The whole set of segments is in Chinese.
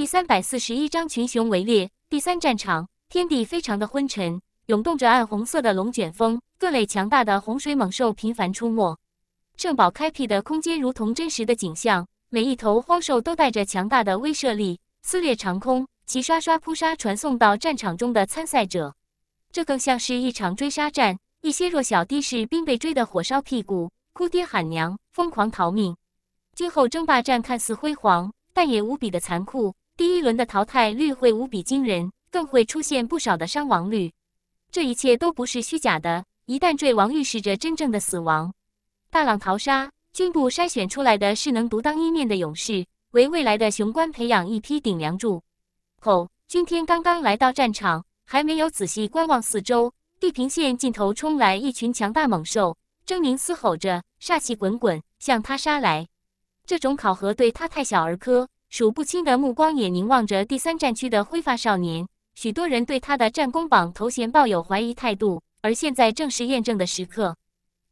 第三百四十一章群雄围猎。第三战场，天地非常的昏沉，涌动着暗红色的龙卷风，各类强大的洪水猛兽频繁出没。圣堡开辟的空间如同真实的景象，每一头荒兽都带着强大的威慑力，撕裂长空，齐刷刷扑杀传送到战场中的参赛者。这更像是一场追杀战，一些弱小的士兵被追得火烧屁股，哭爹喊娘，疯狂逃命。最后争霸战看似辉煌，但也无比的残酷。第一轮的淘汰率会无比惊人，更会出现不少的伤亡率。这一切都不是虚假的，一旦坠亡，预示着真正的死亡。大浪淘沙，军部筛选出来的是能独当一面的勇士，为未来的雄关培养一批顶梁柱。后，军天刚刚来到战场。还没有仔细观望四周，地平线尽头冲来一群强大猛兽，狰狞嘶吼着，煞气滚滚，向他杀来。这种考核对他太小儿科，数不清的目光也凝望着第三战区的灰发少年。许多人对他的战功榜头衔抱有怀疑态度，而现在正是验证的时刻。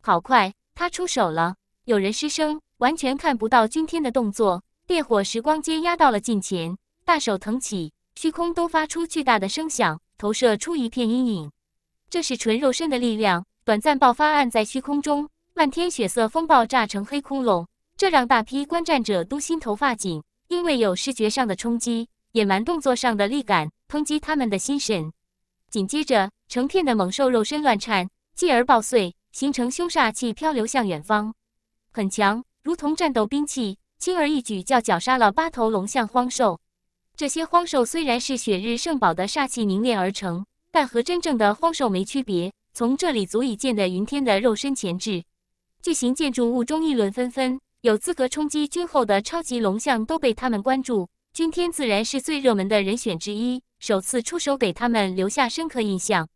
好快，他出手了！有人失声，完全看不到君天的动作。烈火时光间压到了近前，大手腾起，虚空都发出巨大的声响。投射出一片阴影，这是纯肉身的力量，短暂爆发，暗在虚空中，漫天血色风暴炸成黑窟窿，这让大批观战者都心头发紧，因为有视觉上的冲击，野蛮动作上的力感抨击他们的心神。紧接着，成片的猛兽肉身乱颤，继而爆碎，形成凶煞气漂流向远方，很强，如同战斗兵器，轻而易举叫绞杀了八头龙象荒兽。这些荒兽虽然是雪日圣堡的煞气凝练而成，但和真正的荒兽没区别。从这里足以见得云天的肉身潜质。巨型建筑物中议论纷纷，有资格冲击军后的超级龙象都被他们关注。君天自然是最热门的人选之一，首次出手给他们留下深刻印象。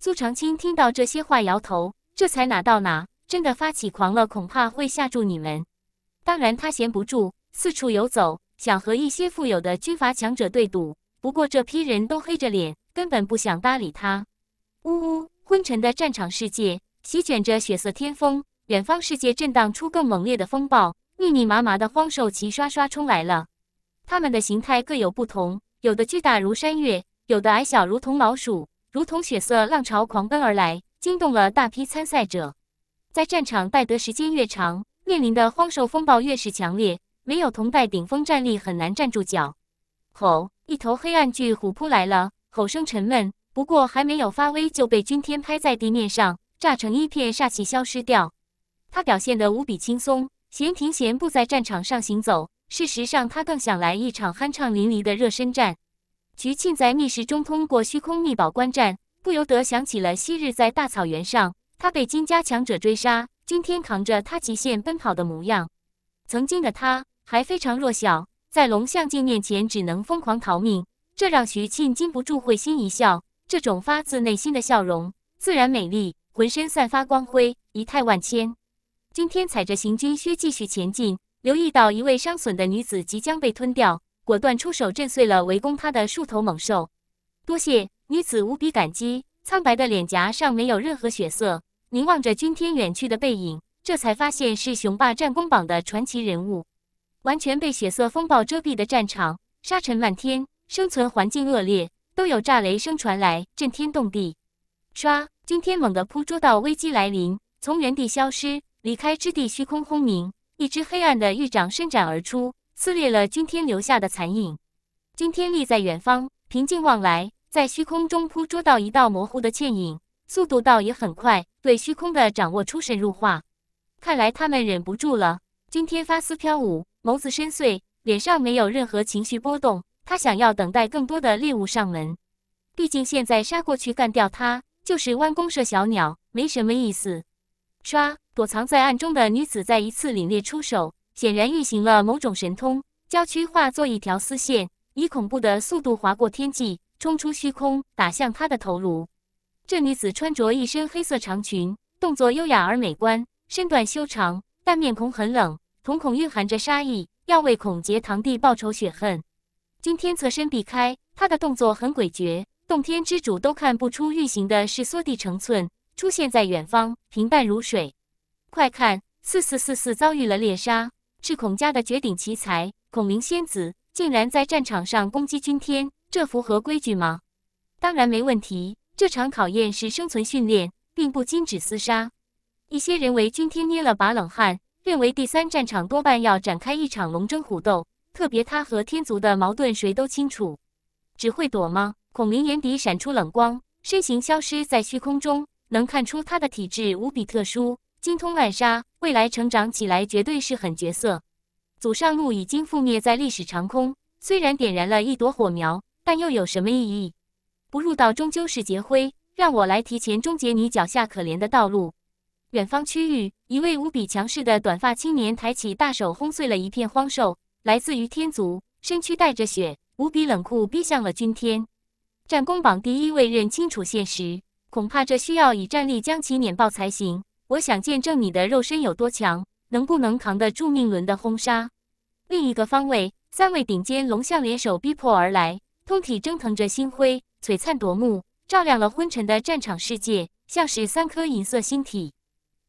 苏长青听到这些话，摇头，这才哪到哪，真的发起狂了，恐怕会吓住你们。当然，他闲不住，四处游走。想和一些富有的军阀强者对赌，不过这批人都黑着脸，根本不想搭理他。呜呜，昏沉的战场世界席卷着血色天风，远方世界震荡出更猛烈的风暴，密密麻麻的荒兽齐刷刷冲来了。它们的形态各有不同，有的巨大如山岳，有的矮小如同老鼠，如同血色浪潮狂奔而来，惊动了大批参赛者。在战场待得时间越长，面临的荒兽风暴越是强烈。没有同代顶峰战力，很难站住脚。吼！一头黑暗巨虎扑来了，吼声沉闷，不过还没有发威，就被君天拍在地面上，炸成一片，煞气消失掉。他表现得无比轻松，闲庭闲步在战场上行走。事实上，他更想来一场酣畅淋漓的热身战。徐庆在密室中通过虚空密宝观战，不由得想起了昔日在大草原上，他被金家强者追杀，今天扛着他极限奔跑的模样。曾经的他。还非常弱小，在龙象镜面前只能疯狂逃命，这让徐庆禁不住会心一笑。这种发自内心的笑容，自然美丽，浑身散发光辉，仪态万千。今天踩着行军靴继续前进，留意到一位伤损的女子即将被吞掉，果断出手震碎了围攻她的数头猛兽。多谢女子，无比感激。苍白的脸颊上没有任何血色，凝望着君天远去的背影，这才发现是雄霸战功榜的传奇人物。完全被血色风暴遮蔽的战场，沙尘漫天，生存环境恶劣，都有炸雷声传来，震天动地。唰！君天猛地扑捉到危机来临，从原地消失，离开之地虚空轰鸣，一只黑暗的玉掌伸展而出，撕裂了君天留下的残影。君天立在远方，平静望来，在虚空中扑捉到一道模糊的倩影，速度倒也很快，对虚空的掌握出神入化。看来他们忍不住了。君天发丝飘舞。眸子深邃，脸上没有任何情绪波动。他想要等待更多的猎物上门，毕竟现在杀过去干掉他，就是弯弓射小鸟，没什么意思。唰，躲藏在暗中的女子再一次凛冽出手，显然运行了某种神通，娇躯化作一条丝线，以恐怖的速度划过天际，冲出虚空，打向他的头颅。这女子穿着一身黑色长裙，动作优雅而美观，身段修长，但面孔很冷。瞳孔蕴含着杀意，要为孔杰堂弟报仇雪恨。今天侧身避开，他的动作很诡谲，洞天之主都看不出运行的是缩地成寸，出现在远方，平淡如水。快看，四四四四遭遇了猎杀，是孔家的绝顶奇才孔明仙子，竟然在战场上攻击君天，这符合规矩吗？当然没问题。这场考验是生存训练，并不禁止厮杀。一些人为君天捏了把冷汗，认为第三战场多半要展开一场龙争虎斗。特别他和天族的矛盾，谁都清楚。只会躲吗？孔明眼底闪出冷光，身形消失在虚空中。能看出他的体质无比特殊，精通暗杀，未来成长起来绝对是狠角色。祖上路已经覆灭在历史长空，虽然点燃了一朵火苗，但又有什么意义？不入道终究是劫灰，让我来提前终结你脚下可怜的道路。远方区域，一位无比强势的短发青年抬起大手，轰碎了一片荒兽。来自于天族，身躯带着血，无比冷酷，逼向了君天。战功榜第一位认清楚现实。恐怕这需要以战力将其碾爆才行。我想见证你的肉身有多强，能不能扛得住命轮的轰杀？另一个方位，三位顶尖龙象联手逼迫而来，通体蒸腾着星辉，璀璨夺目，照亮了昏沉的战场世界，像是三颗银色星体，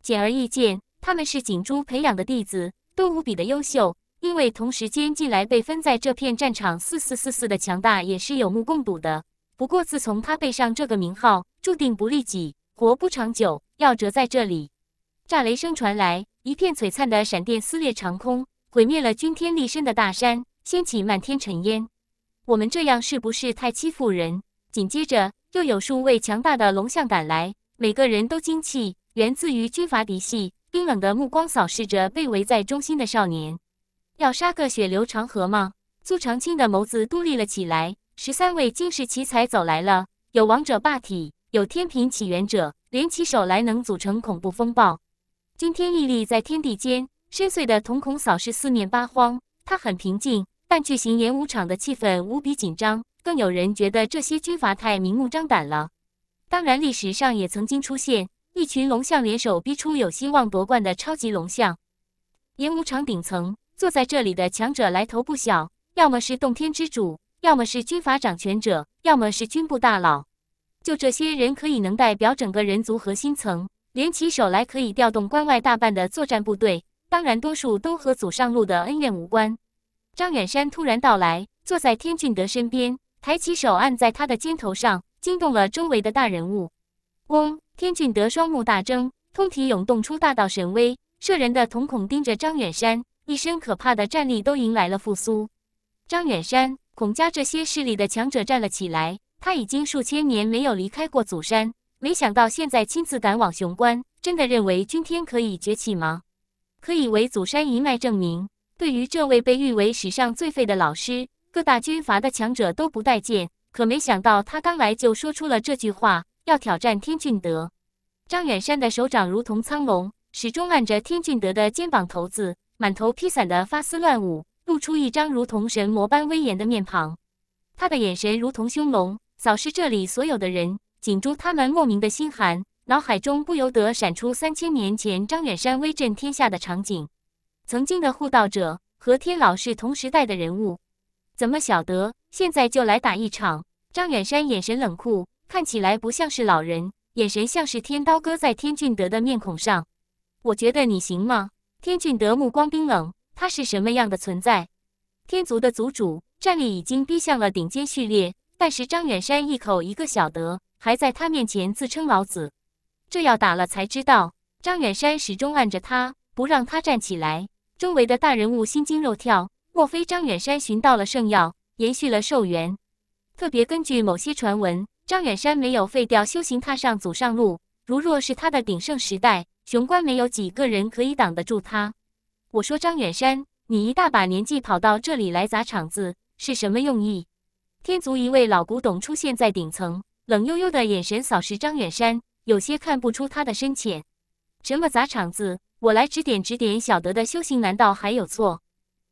显而易见，他们是锦珠培养的弟子，都无比的优秀。因为同时间进来被分在这片战场，四四四四的强大也是有目共睹的。不过自从他背上这个名号，注定不利己，活不长久，要折在这里。炸雷声传来，一片璀璨的闪电撕裂长空，毁灭了君天立身的大山，掀起漫天尘烟。我们这样是不是太欺负人？紧接着，又有数位强大的龙象赶来，每个人都精气源自于军阀嫡系，冰冷的目光扫视着被围在中心的少年。要杀个血流长河吗？苏长青的眸子都立了起来。十三位金石奇才走来了，有王者霸体。有天平起源者联起手来，能组成恐怖风暴。君天屹立在天地间，深邃的瞳孔扫视四面八荒。他很平静，但巨型演武场的气氛无比紧张。更有人觉得这些军阀太明目张胆了。当然，历史上也曾经出现一群龙象联手逼出有希望夺冠的超级龙象。演武场顶层坐在这里的强者来头不小，要么是洞天之主，要么是军阀掌权者，要么是军部大佬。就这些人可以能代表整个人族核心层，联起手来可以调动关外大半的作战部队。当然，多数都和祖上路的恩怨无关。张远山突然到来，坐在天俊德身边，抬起手按在他的肩头上，惊动了周围的大人物。嗡！天俊德双目大睁，通体涌动出大道神威，摄人的瞳孔盯着张远山，一身可怕的战力都迎来了复苏。张远山、孔家这些势力的强者站了起来。他已经数千年没有离开过祖山，没想到现在亲自赶往雄关。真的认为君天可以崛起吗？可以为祖山一脉证明。对于这位被誉为史上最废的老师，各大军阀的强者都不待见。可没想到他刚来就说出了这句话，要挑战天俊德。张远山的手掌如同苍龙，始终按着天俊德的肩膀头子，满头披散的发丝乱舞，露出一张如同神魔般威严的面庞。他的眼神如同凶龙。扫视这里所有的人，锦珠他们莫名的心寒，脑海中不由得闪出三千年前张远山威震天下的场景。曾经的护道者和天老是同时代的人物，怎么晓得现在就来打一场？张远山眼神冷酷，看起来不像是老人，眼神像是天刀割在天俊德的面孔上。我觉得你行吗？天俊德目光冰冷，他是什么样的存在？天族的族主，战力已经逼向了顶尖序列。但是张远山一口一个晓得，还在他面前自称老子，这要打了才知道。张远山始终按着他，不让他站起来。周围的大人物心惊肉跳，莫非张远山寻到了圣药，延续了寿元？特别根据某些传闻，张远山没有废掉修行，踏上祖上路。如若是他的鼎盛时代，雄关没有几个人可以挡得住他。我说张远山，你一大把年纪跑到这里来砸场子，是什么用意？天族一位老古董出现在顶层，冷悠悠的眼神扫视张远山，有些看不出他的深浅。什么砸场子？我来指点指点小德的修行，难道还有错？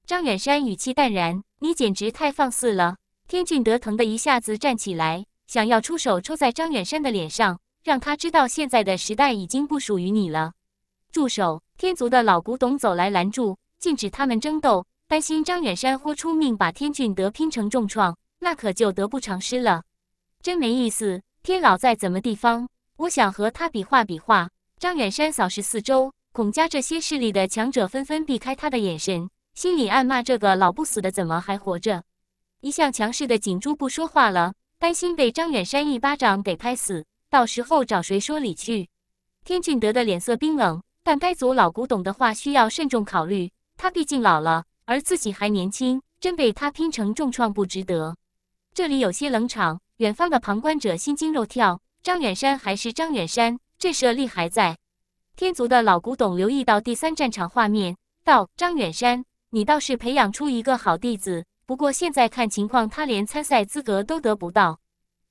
张远山语气淡然：“你简直太放肆了！”天俊德疼的一下子站起来，想要出手抽在张远山的脸上，让他知道现在的时代已经不属于你了。住手！天族的老古董走来拦住，禁止他们争斗，担心张远山豁出命把天俊德拼成重创。那可就得不偿失了，真没意思。天老在怎么地方？我想和他比划比划。张远山扫视四周，孔家这些势力的强者纷纷避开他的眼神，心里暗骂：这个老不死的怎么还活着？一向强势的景珠不说话了，担心被张远山一巴掌给拍死，到时候找谁说理去？天俊德的脸色冰冷，但该族老古董的话需要慎重考虑。他毕竟老了，而自己还年轻，真被他拼成重创不值得。这里有些冷场，远方的旁观者心惊肉跳。张远山还是张远山，震慑力还在。天族的老古董留意到第三战场画面，道：“张远山，你倒是培养出一个好弟子。不过现在看情况，他连参赛资格都得不到。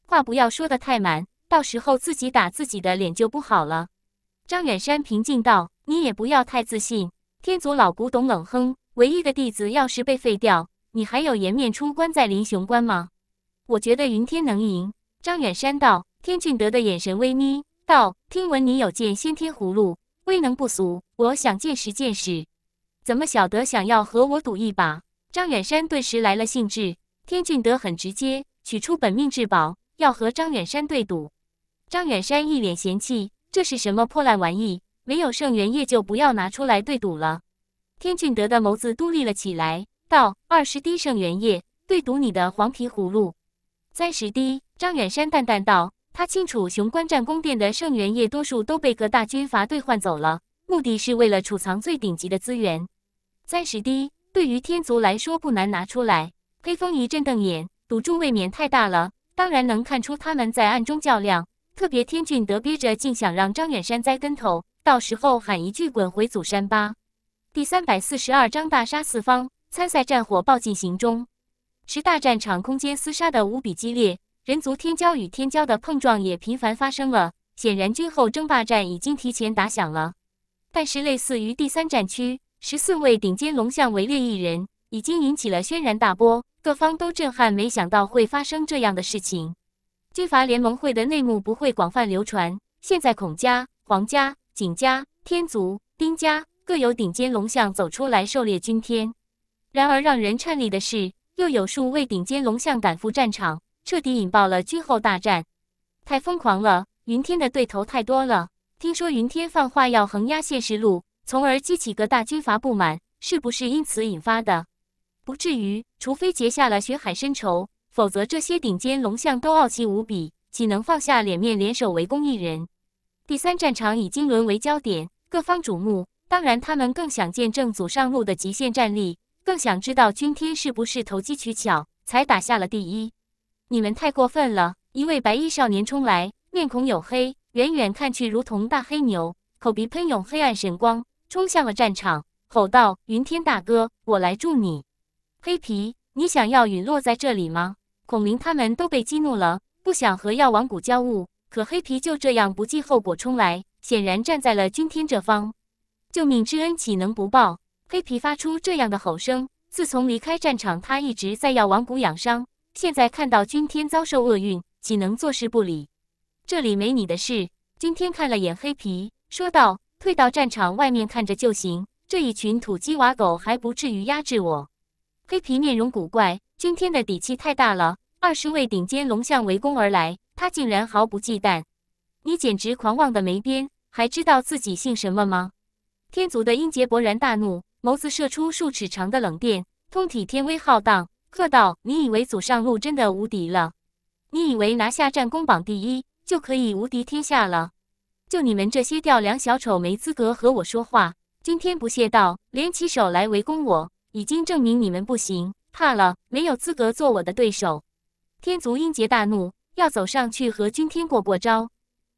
话不要说的太满，到时候自己打自己的脸就不好了。”张远山平静道：“你也不要太自信。”天族老古董冷哼：“唯一的弟子要是被废掉，你还有颜面出关在林雄关吗？”我觉得云天能赢。张远山道。天俊德的眼神微眯，道：“听闻你有件先天葫芦，威能不俗。我想见识见识。怎么晓得想要和我赌一把？”张远山顿时来了兴致。天俊德很直接，取出本命至宝，要和张远山对赌。张远山一脸嫌弃：“这是什么破烂玩意？没有圣元液就不要拿出来对赌了。”天俊德的眸子嘟立了起来，道：“二十滴圣元液，对赌你的黄皮葫芦。”三十滴。张远山淡淡道。他清楚，雄关战宫殿的圣元液多数都被各大军阀兑换走了，目的是为了储藏最顶级的资源。三十滴对于天族来说不难拿出来。黑风一阵瞪眼，赌注未免太大了。当然能看出他们在暗中较量。特别天俊德憋着，竟想让张远山栽跟头，到时候喊一句滚回祖山吧。第三百四十二章大杀四方，参赛战火爆进行中，十大战场空间厮杀的无比激烈。人族天骄与天骄的碰撞也频繁发生了，显然军后争霸战已经提前打响了。但是，类似于第三战区十四位顶尖龙象围猎一人，已经引起了轩然大波，各方都震撼，没想到会发生这样的事情。军阀联盟会的内幕不会广泛流传，现在孔家、黄家、景家、天族、丁家各有顶尖龙象走出来狩猎军天。然而，让人颤栗的是，又有数位顶尖龙象赶赴战场。彻底引爆了军后大战，太疯狂了！云天的对头太多了。听说云天放话要横压现实路，从而激起各大军阀不满，是不是因此引发的？不至于，除非结下了血海深仇，否则这些顶尖龙象都傲气无比，岂能放下脸面联手围攻一人？第三战场已经沦为焦点，各方瞩目。当然，他们更想见证祖上路的极限战力，更想知道君天是不是投机取巧才打下了第一。你们太过分了！一位白衣少年冲来，面孔黝黑，远远看去如同大黑牛，口鼻喷涌黑暗神光，冲向了战场，吼道：“云天大哥，我来助你！黑皮，你想要陨落在这里吗？”孔明他们都被激怒了，不想和药王谷交恶，可黑皮就这样不计后果冲来，显然站在了君天这方，救命之恩岂能不报？黑皮发出这样的吼声，自从离开战场，他一直在药王谷养伤。现在看到君天遭受厄运，岂能坐视不理？这里没你的事。君天看了眼黑皮，说道：“退到战场外面看着就行。这一群土鸡瓦狗还不至于压制我。”黑皮面容古怪，君天的底气太大了。二十位顶尖龙象围攻而来，他竟然毫不忌惮。你简直狂妄的没边！还知道自己姓什么吗？天族的英杰勃然大怒，眸子射出数尺长的冷电，通体天威浩荡。喝道：“你以为祖上路真的无敌了？你以为拿下战功榜第一就可以无敌天下了？就你们这些吊梁小丑，没资格和我说话！”君天不屑道：“连起手来围攻我，已经证明你们不行，怕了，没有资格做我的对手。”天族英杰大怒，要走上去和君天过过招。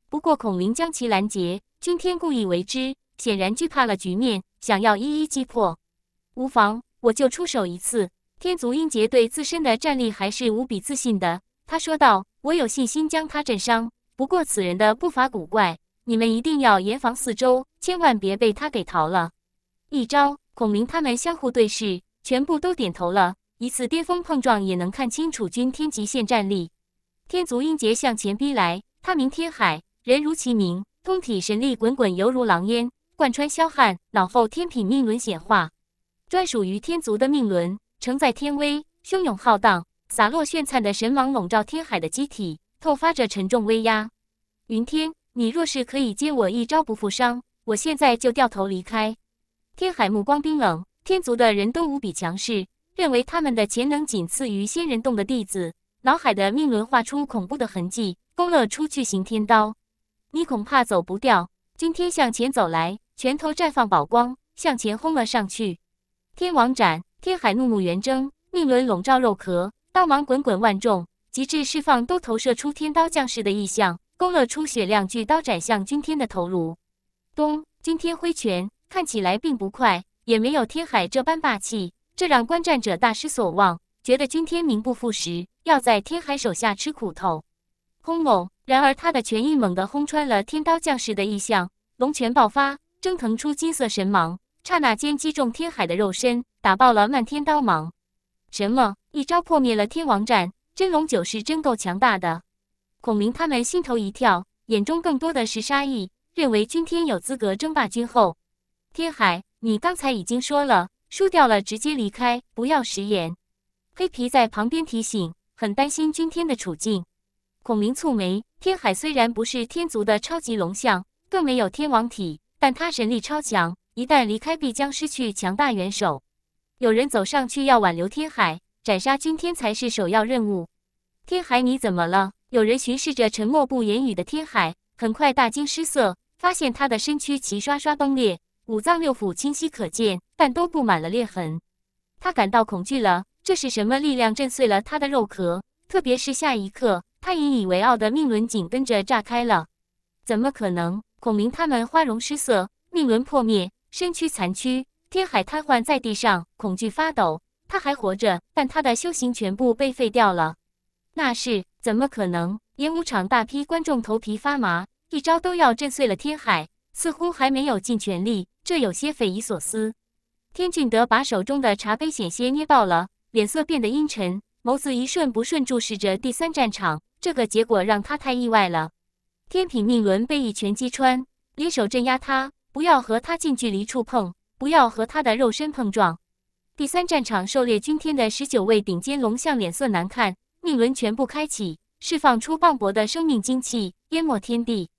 不过孔明将其拦截，君天故意为之，显然惧怕了局面，想要一一击破。无妨，我就出手一次。天族英杰对自身的战力还是无比自信的，他说道：“我有信心将他震伤。不过此人的步伐古怪，你们一定要严防四周，千万别被他给逃了。”一招，孔明他们相互对视，全部都点头了。一次巅峰碰撞也能看清楚君天极限战力。天族英杰向前逼来，他名天海，人如其名，通体神力滚滚，犹如狼烟，贯穿霄汉，脑后天品命轮显化，专属于天族的命轮。承载天威，汹涌浩荡，洒落炫灿的神芒笼罩天海的机体，透发着沉重威压。云天，你若是可以接我一招不负伤，我现在就掉头离开。天海目光冰冷，天族的人都无比强势，认为他们的潜能仅次于仙人洞的弟子，脑海的命轮画出恐怖的痕迹，勾勒出巨型天刀。你恐怕走不掉。君天向前走来，拳头绽放宝光，向前轰了上去。天王斩，天海怒目圆睁，命轮笼罩肉壳，刀芒滚滚万众，极致释放都投射出天刀降世的意象，勾勒出血量巨刀斩向君天的头颅。咚！君天挥拳，看起来并不快，也没有天海这般霸气。这让观战者大失所望，觉得君天名不副实，要在天海手下吃苦头。轰隆！然而他的拳意猛地轰穿了天刀将士的意象，龙拳爆发，蒸腾出金色神芒，刹那间击中天海的肉身，打爆了漫天刀芒。什么？一招破灭了天王战？真龙九是真够强大的！孔明他们心头一跳，眼中更多的是杀意，认为君天有资格争霸君后。天海，你刚才已经说了。输掉了，直接离开，不要食言。黑皮在旁边提醒，很担心君天的处境。孔明蹙眉，天海虽然不是天族的超级龙象，更没有天王体，但他神力超强，一旦离开，必将失去强大元首。有人走上去要挽留天海，斩杀君天才是首要任务。天海，你怎么了？有人巡视着沉默不言语的天海，很快大惊失色，发现他的身躯齐刷刷崩裂。五脏六腑清晰可见，但都布满了裂痕。他感到恐惧了，这是什么力量震碎了他的肉壳？特别是下一刻，他引以为傲的命轮紧跟着炸开了。怎么可能？孔明他们花容失色，命轮破灭，身躯残躯，天海瘫痪在地上，恐惧发抖。他还活着，但他的修行全部被废掉了。那是怎么可能？演武场大批观众头皮发麻，一招都要震碎了天海，似乎还没有尽全力。这有些匪夷所思。天俊德把手中的茶杯险些捏爆了，脸色变得阴沉，眸子一瞬不瞬注视着第三战场。这个结果让他太意外了。天品命轮被一拳击穿，联手镇压他，不要和他近距离触碰，不要和他的肉身碰撞。第三战场狩猎军天的十九位顶尖龙象脸色难看，命轮全部开启，释放出磅礴的生命精气，淹没天地。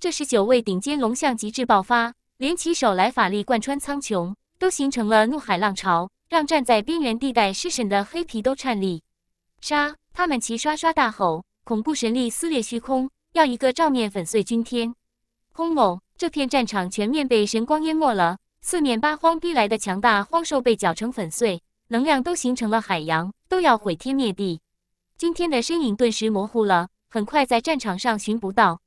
这十九位顶尖龙象极致爆发。连起手来，法力贯穿苍穹，都形成了怒海浪潮，让站在边缘地带失神的黑皮都颤栗。杀！他们齐刷刷大吼，恐怖神力撕裂虚空，要一个照面粉碎君天。轰隆！这片战场全面被神光淹没了，四面八荒逼来的强大荒兽被搅成粉碎，能量都形成了海洋，都要毁天灭地。君天的身影顿时模糊了，很快在战场上寻不到。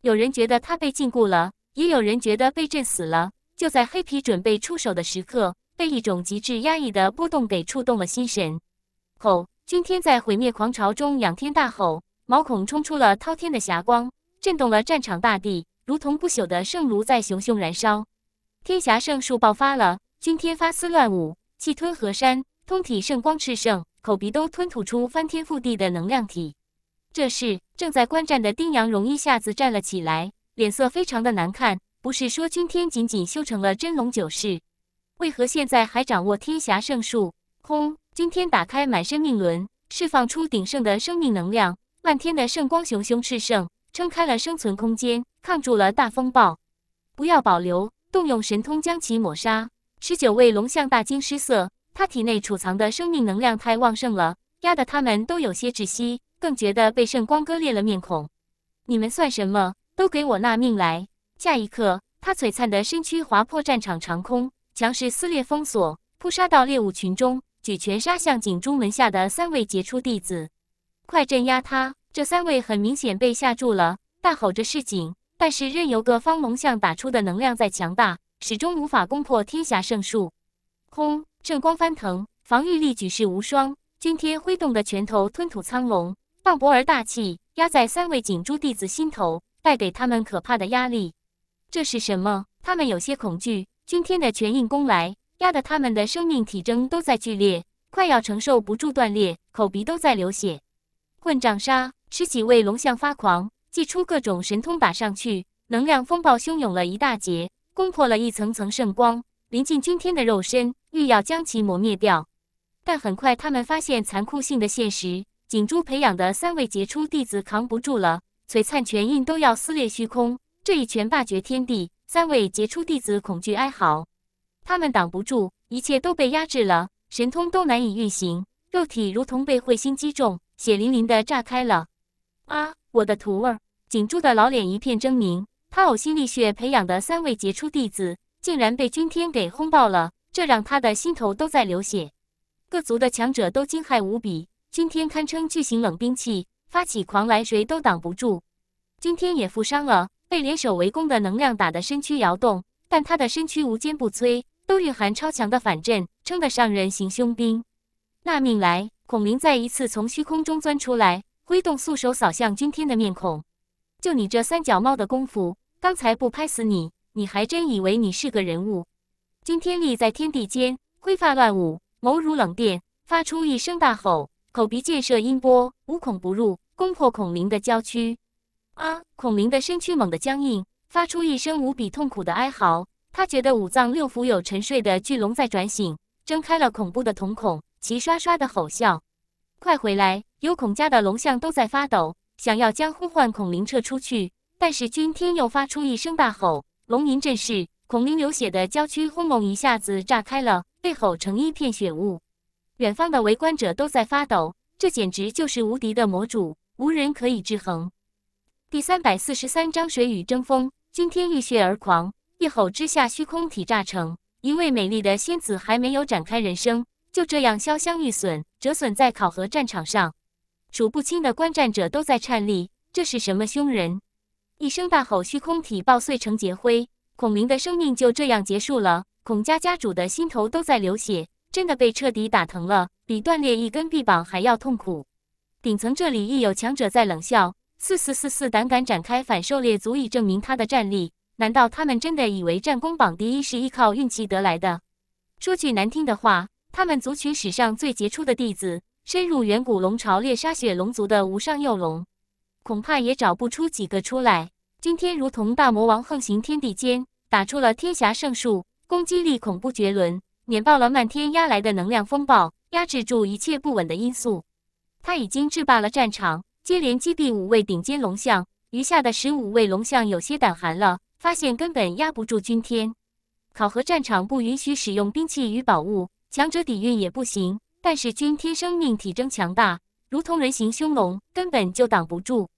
有人觉得他被禁锢了。也有人觉得被震死了。就在黑皮准备出手的时刻，被一种极致压抑的波动给触动了心神。吼！君天在毁灭狂潮中仰天大吼，毛孔冲出了滔天的霞光，震动了战场大地，如同不朽的圣炉在熊熊燃烧。天霞圣树爆发了，君天发丝乱舞，气吞河山，通体圣光炽盛，口鼻都吞吐出翻天覆地的能量体。这时，正在观战的丁阳荣一下子站了起来。脸色非常的难看，不是说君天仅仅修成了真龙九式，为何现在还掌握天霞圣术？轰！君天打开满身命轮，释放出鼎盛的生命能量，漫天的圣光熊熊炽盛，撑开了生存空间，抗住了大风暴。不要保留，动用神通将其抹杀。十九位龙象大惊失色，他体内储藏的生命能量太旺盛了，压得他们都有些窒息，更觉得被圣光割裂了面孔。你们算什么？都给我纳命来！下一刻，他璀璨的身躯划破战场长空，强势撕裂封锁，扑杀到猎物群中，举拳杀向锦珠门下的三位杰出弟子。快镇压他！这三位很明显被吓住了，大吼着示警。但是任由各方龙象打出的能量再强大，始终无法攻破天霞圣术。轰！圣光翻腾，防御力举世无双。君天挥动的拳头吞吐苍龙，磅礴而大气，压在三位锦珠弟子心头。带给他们可怕的压力，这是什么？他们有些恐惧。君天的拳印攻来，压得他们的生命体征都在剧烈，快要承受不住断裂，口鼻都在流血。混账杀！十几位龙象发狂，祭出各种神通打上去，能量风暴汹涌了一大截，攻破了一层层圣光，临近君天的肉身，欲要将其磨灭掉。但很快他们发现残酷性的现实，锦珠培养的三位杰出弟子扛不住了。璀璨拳印都要撕裂虚空，这一拳霸绝天地。三位杰出弟子恐惧哀嚎，他们挡不住，一切都被压制了。神通都难以运行，肉体如同被彗星击中，血淋淋的炸开了。啊，我的徒儿！景柱的老脸一片狰狞，他呕心沥血培养的三位杰出弟子，竟然被君天给轰爆了，这让他的心头都在流血。各族的强者都惊骇无比，君天堪称巨型冷兵器，发起狂来谁都挡不住。君天也负伤了，被联手围攻的能量打得身躯摇动，但他的身躯无坚不摧。都蕴含超强的反震，称得上人形凶兵。纳命来！孔明再一次从虚空中钻出来，挥动素手扫向君天的面孔。就你这三脚猫的功夫，刚才不拍死你，你还真以为你是个人物？君天立在天地间，挥发乱舞，眸如冷电，发出一声大吼，口鼻溅射音波，无孔不入，攻破孔明的娇躯。啊！孔明的身躯猛地僵硬，发出一声无比痛苦的哀嚎。他觉得五脏六腑有沉睡的巨龙在转醒，睁开了恐怖的瞳孔，齐刷刷的吼笑：“快回来！”有孔家的龙象都在发抖，想要将呼唤孔明撤出去。但是君天又发出一声大吼，龙吟震世，孔明流血的娇躯轰隆一下子炸开了，被吼成一片血雾。远方的围观者都在发抖，这简直就是无敌的魔主，无人可以制衡。第三百四十三章水雨争锋，今天浴血而狂。一吼之下，虚空体炸成一位美丽的仙子，还没有展开人生，就这样潇湘玉损，折损在考核战场上。数不清的观战者都在颤栗，这是什么凶人？一声大吼，虚空体爆碎成劫灰，孔明的生命就这样结束了。孔家家主的心头都在流血，真的被彻底打疼了，比断裂一根臂膀还要痛苦。顶层这里亦有强者在冷笑：四四四四，胆敢展开反狩猎，足以证明他的战力。难道他们真的以为战功榜第一是依靠运气得来的？说句难听的话，他们族群史上最杰出的弟子，深入远古龙巢猎杀血龙族的无上幼龙，恐怕也找不出几个出来。今天如同大魔王横行天地间，打出了天霞圣术，攻击力恐怖绝伦，碾爆了漫天压来的能量风暴，压制住一切不稳的因素。他已经制霸了战场，接连击毙五位顶尖龙象，余下的十五位龙象有些胆寒了。发现根本压不住君天，考核战场不允许使用兵器与宝物，强者底蕴也不行。但是君天生命体征强大，如同人形凶龙，根本就挡不住。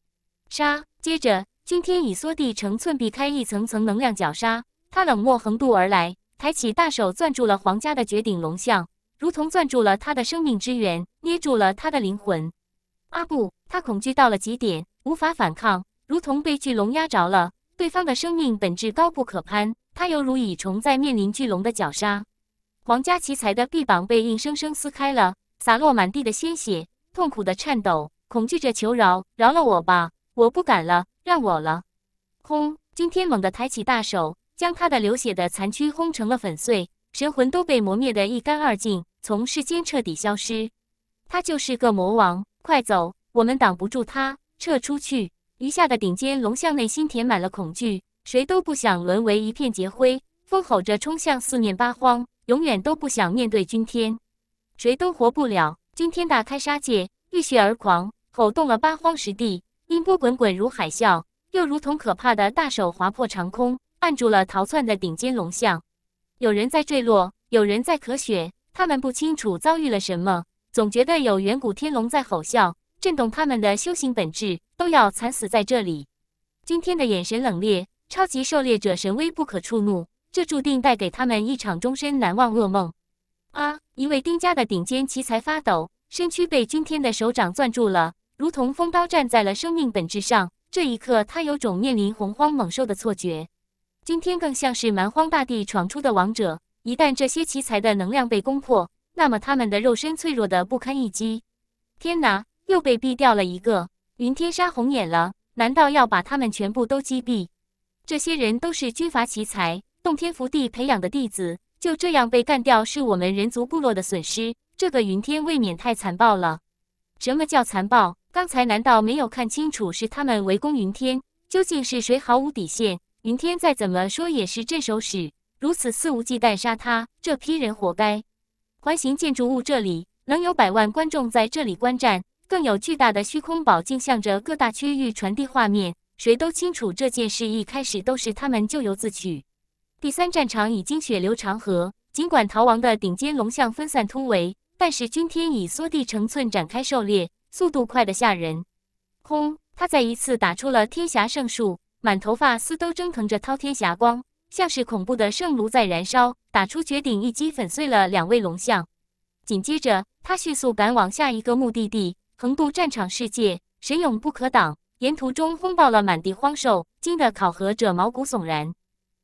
杀！接着，君天以缩地成寸避开一层层能量绞杀，他冷漠横渡而来，抬起大手攥住了皇家的绝顶龙象，如同攥住了他的生命之源，捏住了他的灵魂。阿布，他恐惧到了极点，无法反抗，如同被巨龙压着了。对方的生命本质高不可攀，他犹如蚁虫在面临巨龙的绞杀。皇家奇才的臂膀被硬生生撕开了，洒落满地的鲜血，痛苦的颤抖，恐惧着求饶：“饶了我吧，我不敢了，让我了。”轰！君天猛地抬起大手，将他的流血的残躯轰成了粉碎，神魂都被磨灭得一干二净，从世间彻底消失。他就是个魔王，快走，我们挡不住他，撤出去。余下的顶尖龙象内心填满了恐惧，谁都不想沦为一片劫灰，疯吼着冲向四面八荒，永远都不想面对君天，谁都活不了。君天大开杀戒，浴血而狂，吼动了八荒十地，音波滚滚如海啸，又如同可怕的大手划破长空，按住了逃窜的顶尖龙象。有人在坠落，有人在咳血，他们不清楚遭遇了什么，总觉得有远古天龙在吼啸。震动他们的修行本质，都要惨死在这里。君天的眼神冷冽，超级狩猎者神威不可触怒，这注定带给他们一场终身难忘噩梦。啊！一位丁家的顶尖奇才发抖，身躯被君天的手掌攥住了，如同锋刀站在了生命本质上。这一刻，他有种面临洪荒猛兽的错觉。君天更像是蛮荒大地闯出的王者，一旦这些奇才的能量被攻破，那么他们的肉身脆弱的不堪一击。天哪！又被毙掉了一个，云天杀红眼了，难道要把他们全部都击毙？这些人都是军阀奇才，洞天福地培养的弟子，就这样被干掉，是我们人族部落的损失。这个云天未免太残暴了。什么叫残暴？刚才难道没有看清楚是他们围攻云天？究竟是谁毫无底线？云天再怎么说也是镇守使，如此肆无忌惮杀他，这批人活该。环形建筑物这里能有百万观众在这里观战。更有巨大的虚空宝镜向着各大区域传递画面，谁都清楚这件事一开始都是他们咎由自取。第三战场已经血流长河，尽管逃亡的顶尖龙象分散突围，但是君天已缩地成寸展开狩猎，速度快得吓人。轰！他再一次打出了天霞圣术，满头发丝都蒸腾着滔天霞光，像是恐怖的圣炉在燃烧，打出绝顶一击，粉碎了两位龙象。紧接着，他迅速赶往下一个目的地，横渡战场世界，神勇不可挡。沿途中轰爆了满地荒兽，惊得考核者毛骨悚然。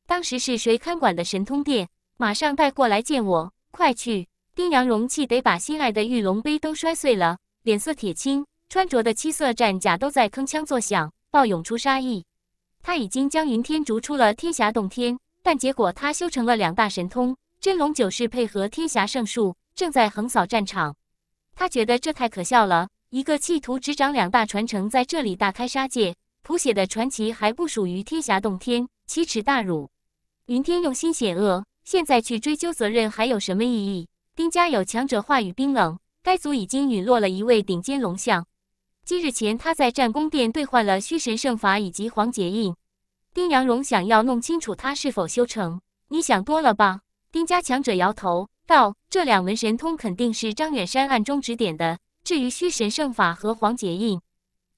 当时是谁看管的神通殿？马上带过来见我，快去！丁阳荣气得把心爱的玉龙杯都摔碎了，脸色铁青。穿着的七色战甲都在铿锵作响，暴涌出杀意。他已经将云天逐出了天霞洞天，但结果他修成了两大神通真龙九式配合天霞圣术，正在横扫战场。他觉得这太可笑了，一个企图执掌两大传承，在这里大开杀戒，谱写的传奇还不属于天霞洞天，奇耻大辱。云天用心险恶，现在去追究责任还有什么意义？丁家有强者话语冰冷，该族已经陨落了一位顶尖龙象。几日前，他在战宫殿兑换了虚神圣法以及黄结印。丁阳荣想要弄清楚他是否修成，你想多了吧？丁家强者摇头道：“这两门神通肯定是张远山暗中指点的。至于虚神圣法和黄结印，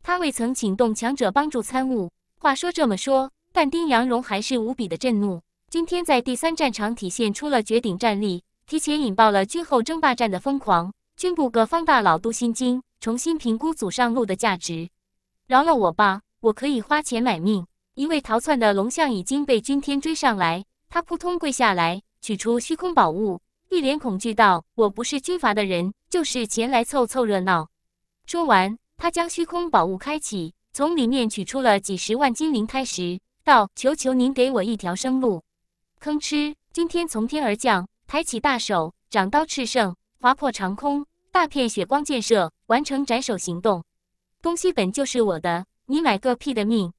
他未曾请动强者帮助参悟。”话说这么说，但丁阳荣还是无比的震怒。今天在第三战场体现出了绝顶战力，提前引爆了军后争霸战的疯狂。军部各方大佬都心惊。重新评估祖上路的价值，饶了我吧，我可以花钱买命。一位逃窜的龙象已经被君天追上来，他扑通跪下来，取出虚空宝物，一脸恐惧道：“我不是军阀的人，就是前来凑凑热闹。”说完，他将虚空宝物开启，从里面取出了几十万金灵胎石，道：“求求您给我一条生路。”吭哧，君天从天而降，抬起大手，掌刀炽盛，划破长空。大片血光溅射，完成斩首行动。东西本就是我的，你买个屁的命！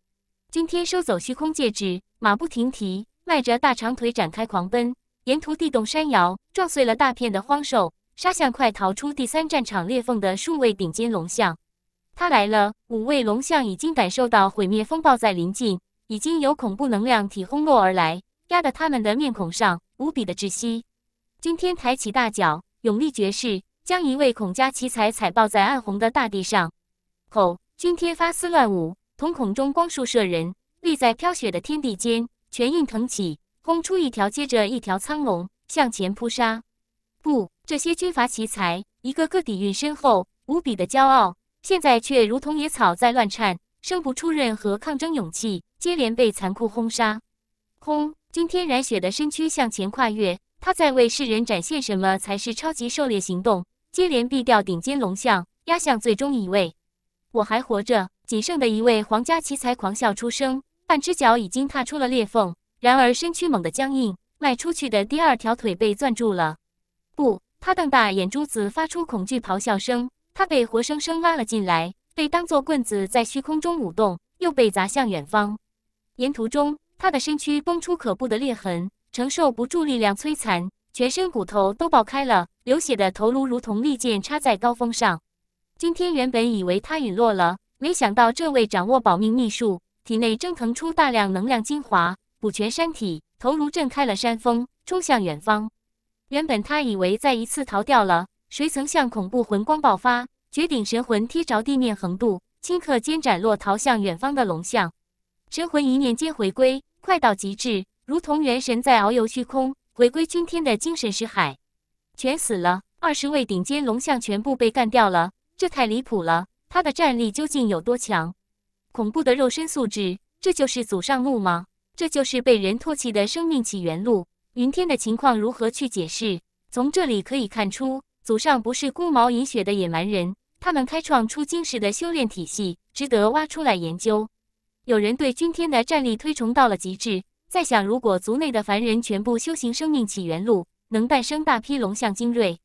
君天收走虚空戒指，马不停蹄，迈着大长腿展开狂奔。沿途地动山摇，撞碎了大片的荒兽，杀向快逃出第三战场裂缝的数位顶尖龙象。他来了！五位龙象已经感受到毁灭风暴在临近，已经有恐怖能量体轰落而来，压得他们的面孔上无比的窒息。君天抬起大脚，永力绝世。将一位孔家奇才踩爆在暗红的大地上，吼！君天发丝乱舞，瞳孔中光束射人，立在飘雪的天地间，拳印腾起，轰出一条接着一条苍龙向前扑杀。不，这些军阀奇才一个个底蕴深厚，无比的骄傲，现在却如同野草在乱颤，生不出任何抗争勇气，接连被残酷轰杀。轰！君天染血的身躯向前跨越，他在为世人展现什么才是超级狩猎行动。接连毙掉顶尖龙象，压向最终一位。我还活着，仅剩的一位皇家奇才狂笑出声，半只脚已经踏出了裂缝，然而身躯猛地僵硬，迈出去的第二条腿被攥住了。不，他瞪大眼珠子，发出恐惧咆哮声。他被活生生拉了进来，被当作棍子在虚空中舞动，又被砸向远方。沿途中，他的身躯崩出可怖的裂痕，承受不住力量摧残。全身骨头都爆开了，流血的头颅如同利剑插在刀锋上。今天原本以为他陨落了，没想到这位掌握保命秘术，体内蒸腾出大量能量精华，补全山体，头颅震开了山峰，冲向远方。原本他以为再一次逃掉了，谁曾向恐怖魂光爆发，绝顶神魂贴着地面横渡，顷刻间斩落逃向远方的龙象。神魂一念间回归，快到极致，如同元神在遨游虚空。回归君天的精神石海，全死了。二十位顶尖龙象全部被干掉了，这太离谱了。他的战力究竟有多强？恐怖的肉身素质，这就是祖上路吗？这就是被人唾弃的生命起源路？云天的情况如何去解释？从这里可以看出，祖上不是孤毛饮血的野蛮人，他们开创出惊世的修炼体系，值得挖出来研究。有人对君天的战力推崇到了极致。在想，如果族内的凡人全部修行生命起源路，能诞生大批龙象精锐。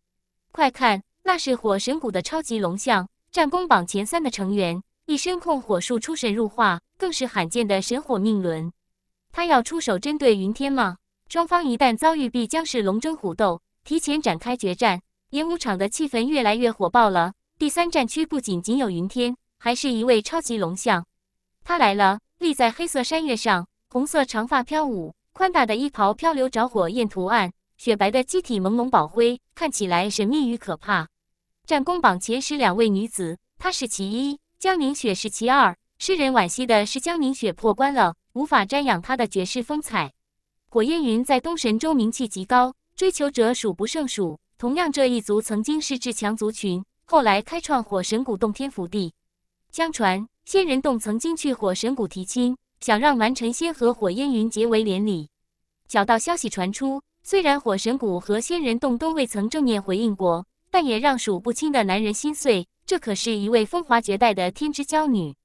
快看，那是火神谷的超级龙象，战功榜前三的成员，一身控火术出神入化，更是罕见的神火命轮。他要出手针对云天吗？双方一旦遭遇，必将是龙争虎斗，提前展开决战。演武场的气氛越来越火爆了。第三战区不仅仅有云天，还是一位超级龙象。他来了，立在黑色山岳上。红色长发飘舞，宽大的衣袍漂流着火焰图案，雪白的机体朦胧宝辉，看起来神秘与可怕。战功榜前十两位女子，她是其一，江凝雪是其二。诗人惋惜的是，江凝雪破关了，无法瞻仰她的绝世风采。火焰云在东神州名气极高，追求者数不胜数。同样，这一族曾经是至强族群，后来开创火神谷洞天福地。相传，仙人洞曾经去火神谷提亲，想让蛮神仙和火焰云结为连理。小道消息传出，虽然火神谷和仙人洞都未曾正面回应过，但也让数不清的男人心碎。这可是一位风华绝代的天之娇女。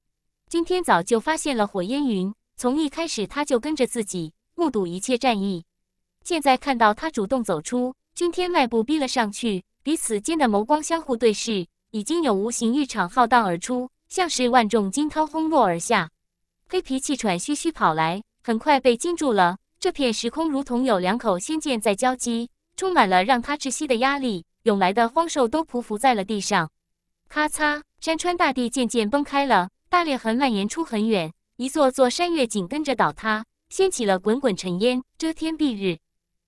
今天早就发现了火烟云，从一开始他就跟着自己，目睹一切战役。现在看到他主动走出，君天迈步逼了上去，彼此间的眸光相互对视，已经有无形浴场浩荡而出，像是万众惊涛轰落而下。黑皮气喘吁吁跑来，很快被惊住了。这片时空如同有两口仙剑在交击，充满了让他窒息的压力，涌来的荒兽都匍匐在了地上。咔嚓，山川大地渐渐崩开了。大裂痕蔓延出很远，一座座山岳紧跟着倒塌，掀起了滚滚尘烟，遮天蔽日。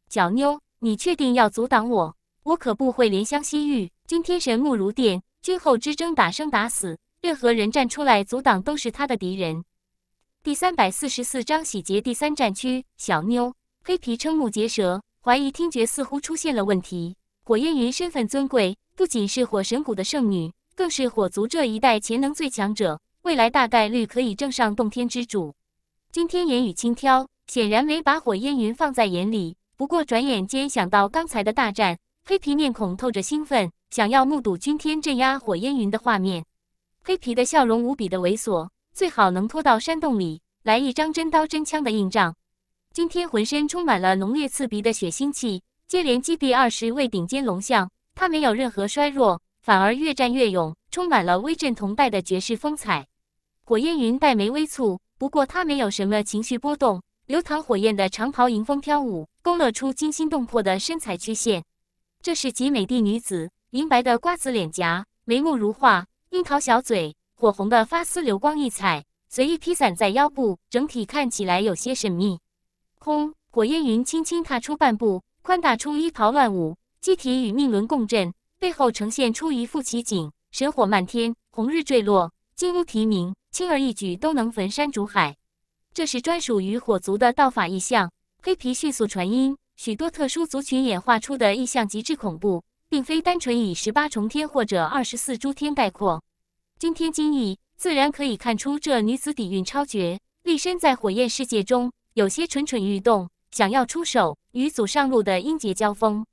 小妞，你确定要阻挡我？我可不会怜香惜玉。君天神目如电，君后之争打生打死，任何人站出来阻挡都是他的敌人。第三百四十四章洗劫第三战区。小妞，黑皮瞠目结舌，怀疑听觉似乎出现了问题。火焰云身份尊贵，不仅是火神谷的圣女，更是火族这一代潜能最强者。未来大概率可以正上洞天之主。今天言语轻佻，显然没把火烟云放在眼里。不过转眼间想到刚才的大战，黑皮面孔透着兴奋，想要目睹君天镇压火烟云的画面。黑皮的笑容无比的猥琐，最好能拖到山洞里来一张真刀真枪的硬仗。今天浑身充满了浓烈刺鼻的血腥气，接连击毙二十位顶尖龙象，他没有任何衰弱，反而越战越勇，充满了威震同代的绝世风采。火焰云黛眉微蹙，不过她没有什么情绪波动。流淌火焰的长袍迎风飘舞，勾勒出惊心动魄的身材曲线。这是极美的女子，银白的瓜子脸颊，眉目如画，樱桃小嘴，火红的发丝流光溢彩，随意披散在腰部，整体看起来有些神秘。轰！火焰云轻轻踏出半步，宽大出衣袍乱舞，机体与命轮共振，背后呈现出一副奇景：神火漫天，红日坠落，金乌啼鸣。轻而易举都能焚山煮海，这是专属于火族的道法意象。黑皮迅速传音，许多特殊族群演化出的异象极致恐怖，并非单纯以十八重天或者二十四诸天概括。今天惊异，自然可以看出这女子底蕴超绝，立身在火焰世界中，有些蠢蠢欲动，想要出手与祖上路的英杰交锋。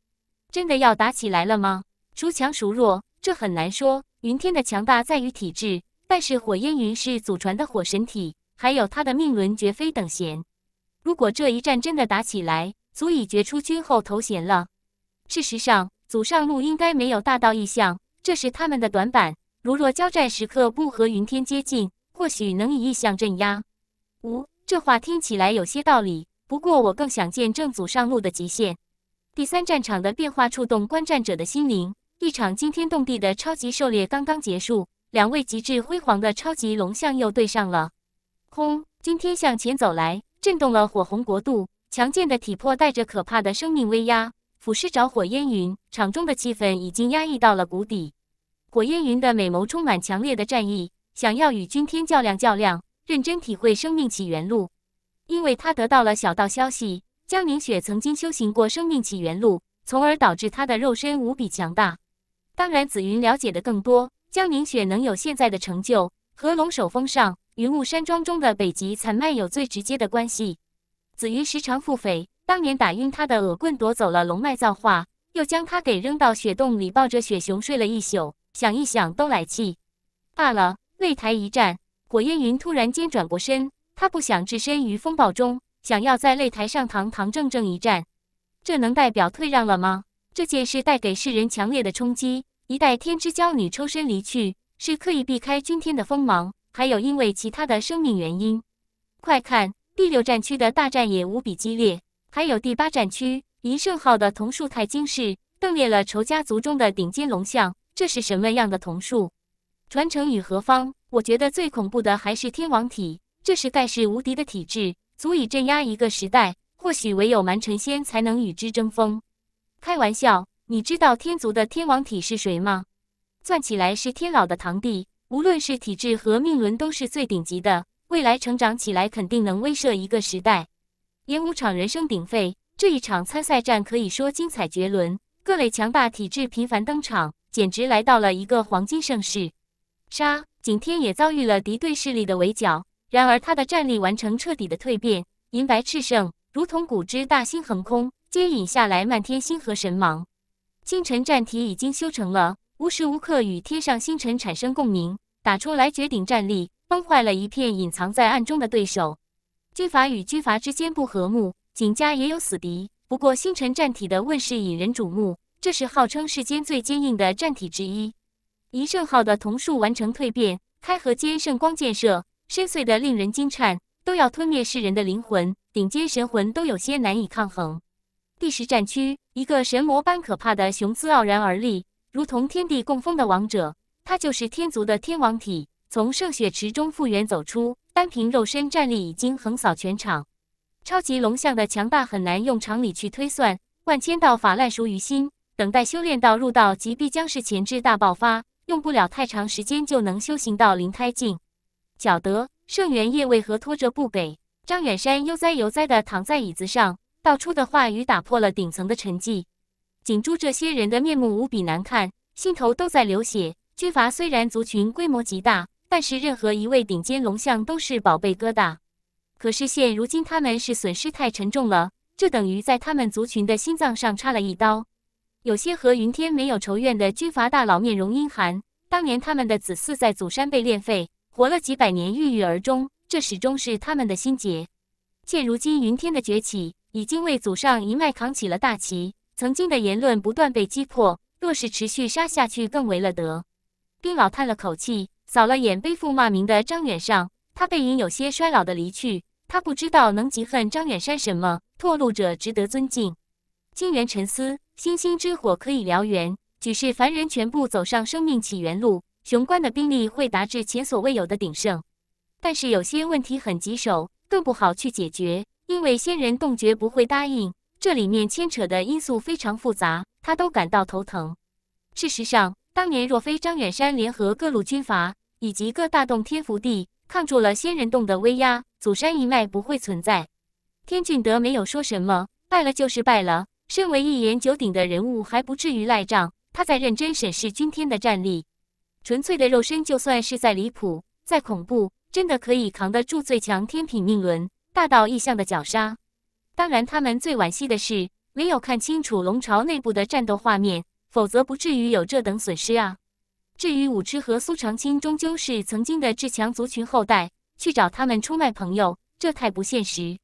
真的要打起来了吗？孰强孰弱，这很难说。云天的强大在于体质。但是火烟云是祖传的火神体，还有他的命轮绝非等闲。如果这一战真的打起来，足以决出君后头衔了。事实上，祖上路应该没有大道异象，这是他们的短板。如若交战时刻不和云天接近，或许能以异象镇压。吾这话听起来有些道理，不过我更想见证祖上路的极限。第三战场的变化触动观战者的心灵，一场惊天动地的超级狩猎刚刚结束。两位极致辉煌的超级龙象又对上了。轰！今天向前走来，震动了火红国度。强健的体魄带着可怕的生命威压，俯视着火烟云。场中的气氛已经压抑到了谷底。火烟云的美眸充满强烈的战意，想要与君天较量较量，认真体会生命起源路。因为他得到了小道消息，江凝雪曾经修行过生命起源路，从而导致他的肉身无比强大。当然，紫云了解的更多。江凝雪能有现在的成就，和龙首峰上云雾山庄中的北极残脉有最直接的关系。紫云时常腹诽，当年打晕他的恶棍夺走了龙脉造化，又将他给扔到雪洞里，抱着雪熊睡了一宿。想一想都来气。罢了，擂台一战，火焰云突然间转过身，他不想置身于风暴中，想要在擂台上堂堂正正一战。这能代表退让了吗？这件事带给世人强烈的冲击。一代天之娇女抽身离去，是刻意避开君天的锋芒，还有因为其他的生命原因。快看，第六战区的大战也无比激烈，还有第八战区银圣号的桐树太惊世，邓列了仇家族中的顶尖龙象。这是什么样的桐树？传承与何方？我觉得最恐怖的还是天王体，这是盖世无敌的体质，足以镇压一个时代。或许唯有蛮神仙才能与之争锋。开玩笑，你知道天族的天王体是谁吗？算起来是天老的堂弟，无论是体质和命轮都是最顶级的，未来成长起来肯定能威慑一个时代。演武场人声鼎沸，这一场参赛战可以说精彩绝伦，各类强大体质频繁登场，简直来到了一个黄金盛世。杀！景天也遭遇了敌对势力的围剿，然而他的战力完成彻底的蜕变，银白炽盛，如同古之大星横空，接引下来漫天星河神芒。星辰战体已经修成了。无时无刻与天上星辰产生共鸣，打出来绝顶战力，崩坏了一片隐藏在暗中的对手。军阀与军阀之间不和睦，景家也有死敌。不过星辰战体的问世引人瞩目，这是号称世间最坚硬的战体之一。一圣号的桐树完成蜕变，开合间圣光溅射，深邃的令人惊颤，都要吞灭世人的灵魂，顶尖神魂都有些难以抗衡。第十战区，一个神魔般可怕的雄姿傲然而立。如同天地共封的王者，他就是天族的天王体，从圣血池中复原走出，单凭肉身战力已经横扫全场。超级龙象的强大很难用常理去推算，万千道法烂熟于心，等待修炼到入道即必将是前置大爆发，用不了太长时间就能修行到灵胎境。晓得圣元叶为何拖着不给？张远山悠哉悠哉地躺在椅子上，道出的话语打破了顶层的沉寂。景珠这些人的面目无比难看，心头都在流血。军阀虽然族群规模极大，但是任何一位顶尖龙象都是宝贝疙瘩。可是现如今他们是损失太沉重了，这等于在他们族群的心脏上插了一刀。有些和云天没有仇怨的军阀大佬面容阴寒，当年他们的子嗣在祖山被炼废，活了几百年郁郁而终，这始终是他们的心结。现如今云天的崛起，已经为祖上一脉扛起了大旗。曾经的言论不断被击破，若是持续杀下去，更为了得。丁老叹了口气，扫了眼背负骂名的张远上，他背影有些衰老的离去。他不知道能嫉恨张远山什么，拓路者值得尊敬。金元沉思，星星之火可以燎原，举世凡人全部走上生命起源路，雄关的兵力会达至前所未有的鼎盛。但是有些问题很棘手，更不好去解决，因为仙人洞绝不会答应。这里面牵扯的因素非常复杂，他都感到头疼。事实上，当年若非张远山联合各路军阀以及各大洞天福地抗住了仙人洞的威压，祖山一脉不会存在。天俊德没有说什么，败了就是败了。身为一言九鼎的人物，还不至于赖账。他在认真审视君天的战力，纯粹的肉身，就算是再离谱、再恐怖，真的可以扛得住最强天品命轮大道意象的绞杀。当然，他们最惋惜的是没有看清楚龙巢内部的战斗画面，否则不至于有这等损失啊。至于武痴和苏长青，终究是曾经的至强族群后代，去找他们出卖朋友，这太不现实。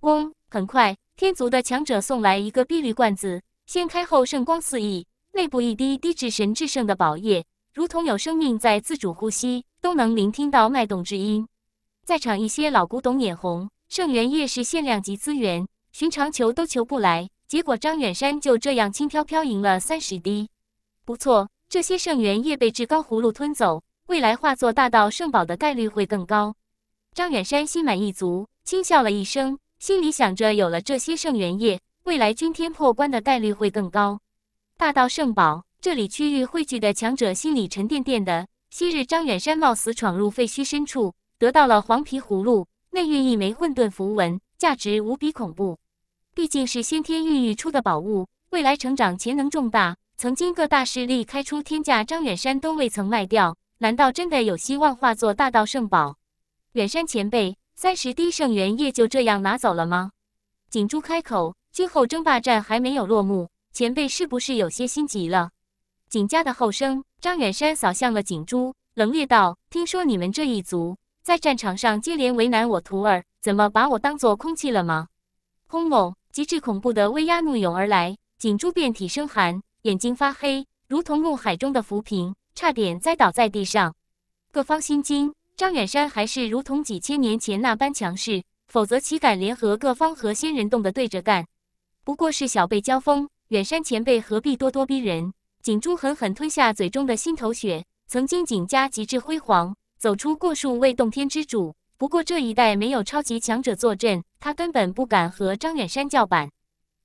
嗡！很快，天族的强者送来一个碧绿罐子，掀开后圣光四溢，内部一滴滴至神至圣的宝液，如同有生命在自主呼吸，都能聆听到脉动之音。在场一些老古董眼红，圣元液是限量级资源。寻常求都求不来，结果张远山就这样轻飘飘赢了三十滴。不错，这些圣元液被至高葫芦吞走，未来化作大道圣宝的概率会更高。张远山心满意足，轻笑了一声，心里想着：有了这些圣元液，未来君天破关的概率会更高。大道圣宝，这里区域汇聚的强者心里沉甸甸的。昔日张远山冒死闯入废墟深处，得到了黄皮葫芦，内蕴一枚混沌符文，价值无比恐怖。毕竟是先天孕育出的宝物，未来成长潜能重大。曾经各大势力开出天价，张远山都未曾卖掉。难道真的有希望化作大道圣宝？远山前辈，三十滴圣元液就这样拿走了吗？景珠开口。今后争霸战还没有落幕，前辈是不是有些心急了？景家的后生张远山扫向了景珠，冷冽道：“听说你们这一族在战场上接连为难我徒儿，怎么把我当做空气了吗？”轰隆！极致恐怖的威压怒涌而来，景珠遍体生寒，眼睛发黑，如同怒海中的浮萍，差点栽倒在地上。各方心惊，张远山还是如同几千年前那般强势，否则岂敢联合各方和仙人洞的对着干？不过是小辈交锋，远山前辈何必咄咄逼人？景珠狠狠吞下嘴中的心头血。曾经景家极致辉煌，走出过数位洞天之主。不过这一代没有超级强者坐镇，他根本不敢和张远山叫板。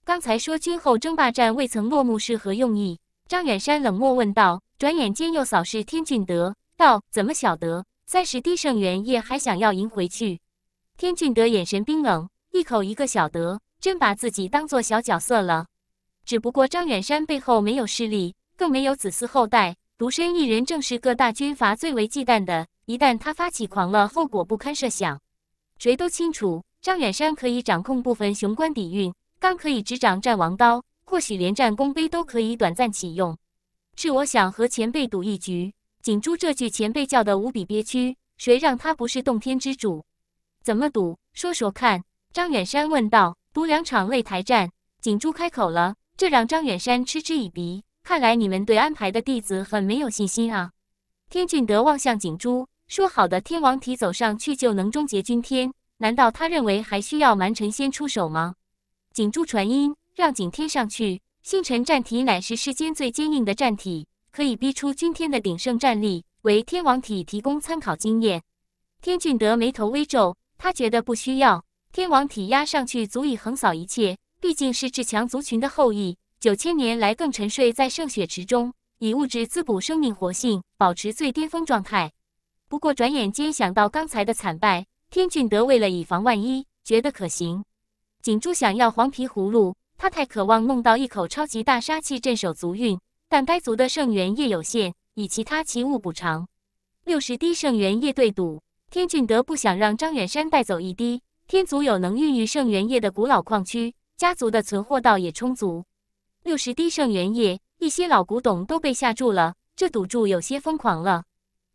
刚才说军后争霸战未曾落幕是何用意？张远山冷漠问道，转眼间又扫视天俊德，道：“怎么晓得？三十滴圣元液还想要赢回去？”天俊德眼神冰冷，一口一个晓得，真把自己当做小角色了。只不过张远山背后没有势力，更没有子嗣后代，独身一人正是各大军阀最为忌惮的。一旦他发起狂了，后果不堪设想。谁都清楚，张远山可以掌控部分雄关底蕴，刚可以执掌战王刀。或许连战功碑都可以短暂启用，是我想和前辈赌一局。景珠这句前辈叫的无比憋屈，谁让他不是洞天之主？怎么赌？说说看。张远山问道。赌两场擂台战。景珠开口了，这让张远山嗤之以鼻。看来你们对安排的弟子很没有信心啊。天俊德望向景珠，说好的天王体走上去就能终结君天，难道他认为还需要蛮臣先出手吗？景珠传音。让景天上去。星辰战体乃是世间最坚硬的战体，可以逼出君天的鼎盛战力，为天王体提供参考经验。天俊德眉头微皱，他觉得不需要天王体压上去，足以横扫一切。毕竟是至强族群的后裔，九千年来更沉睡在圣血池中，以物质滋补生命活性，保持最巅峰状态。不过转眼间想到刚才的惨败，天俊德为了以防万一，觉得可行。景珠想要黄皮葫芦。他太渴望弄到一口超级大杀器镇守族运，但该族的圣元液有限，以其他奇物补偿。六十滴圣元液对赌，天俊德不想让张远山带走一滴。天族有能孕育圣元液的古老矿区，家族的存货倒也充足。六十滴圣元液，一些老古董都被吓住了，这赌注有些疯狂了。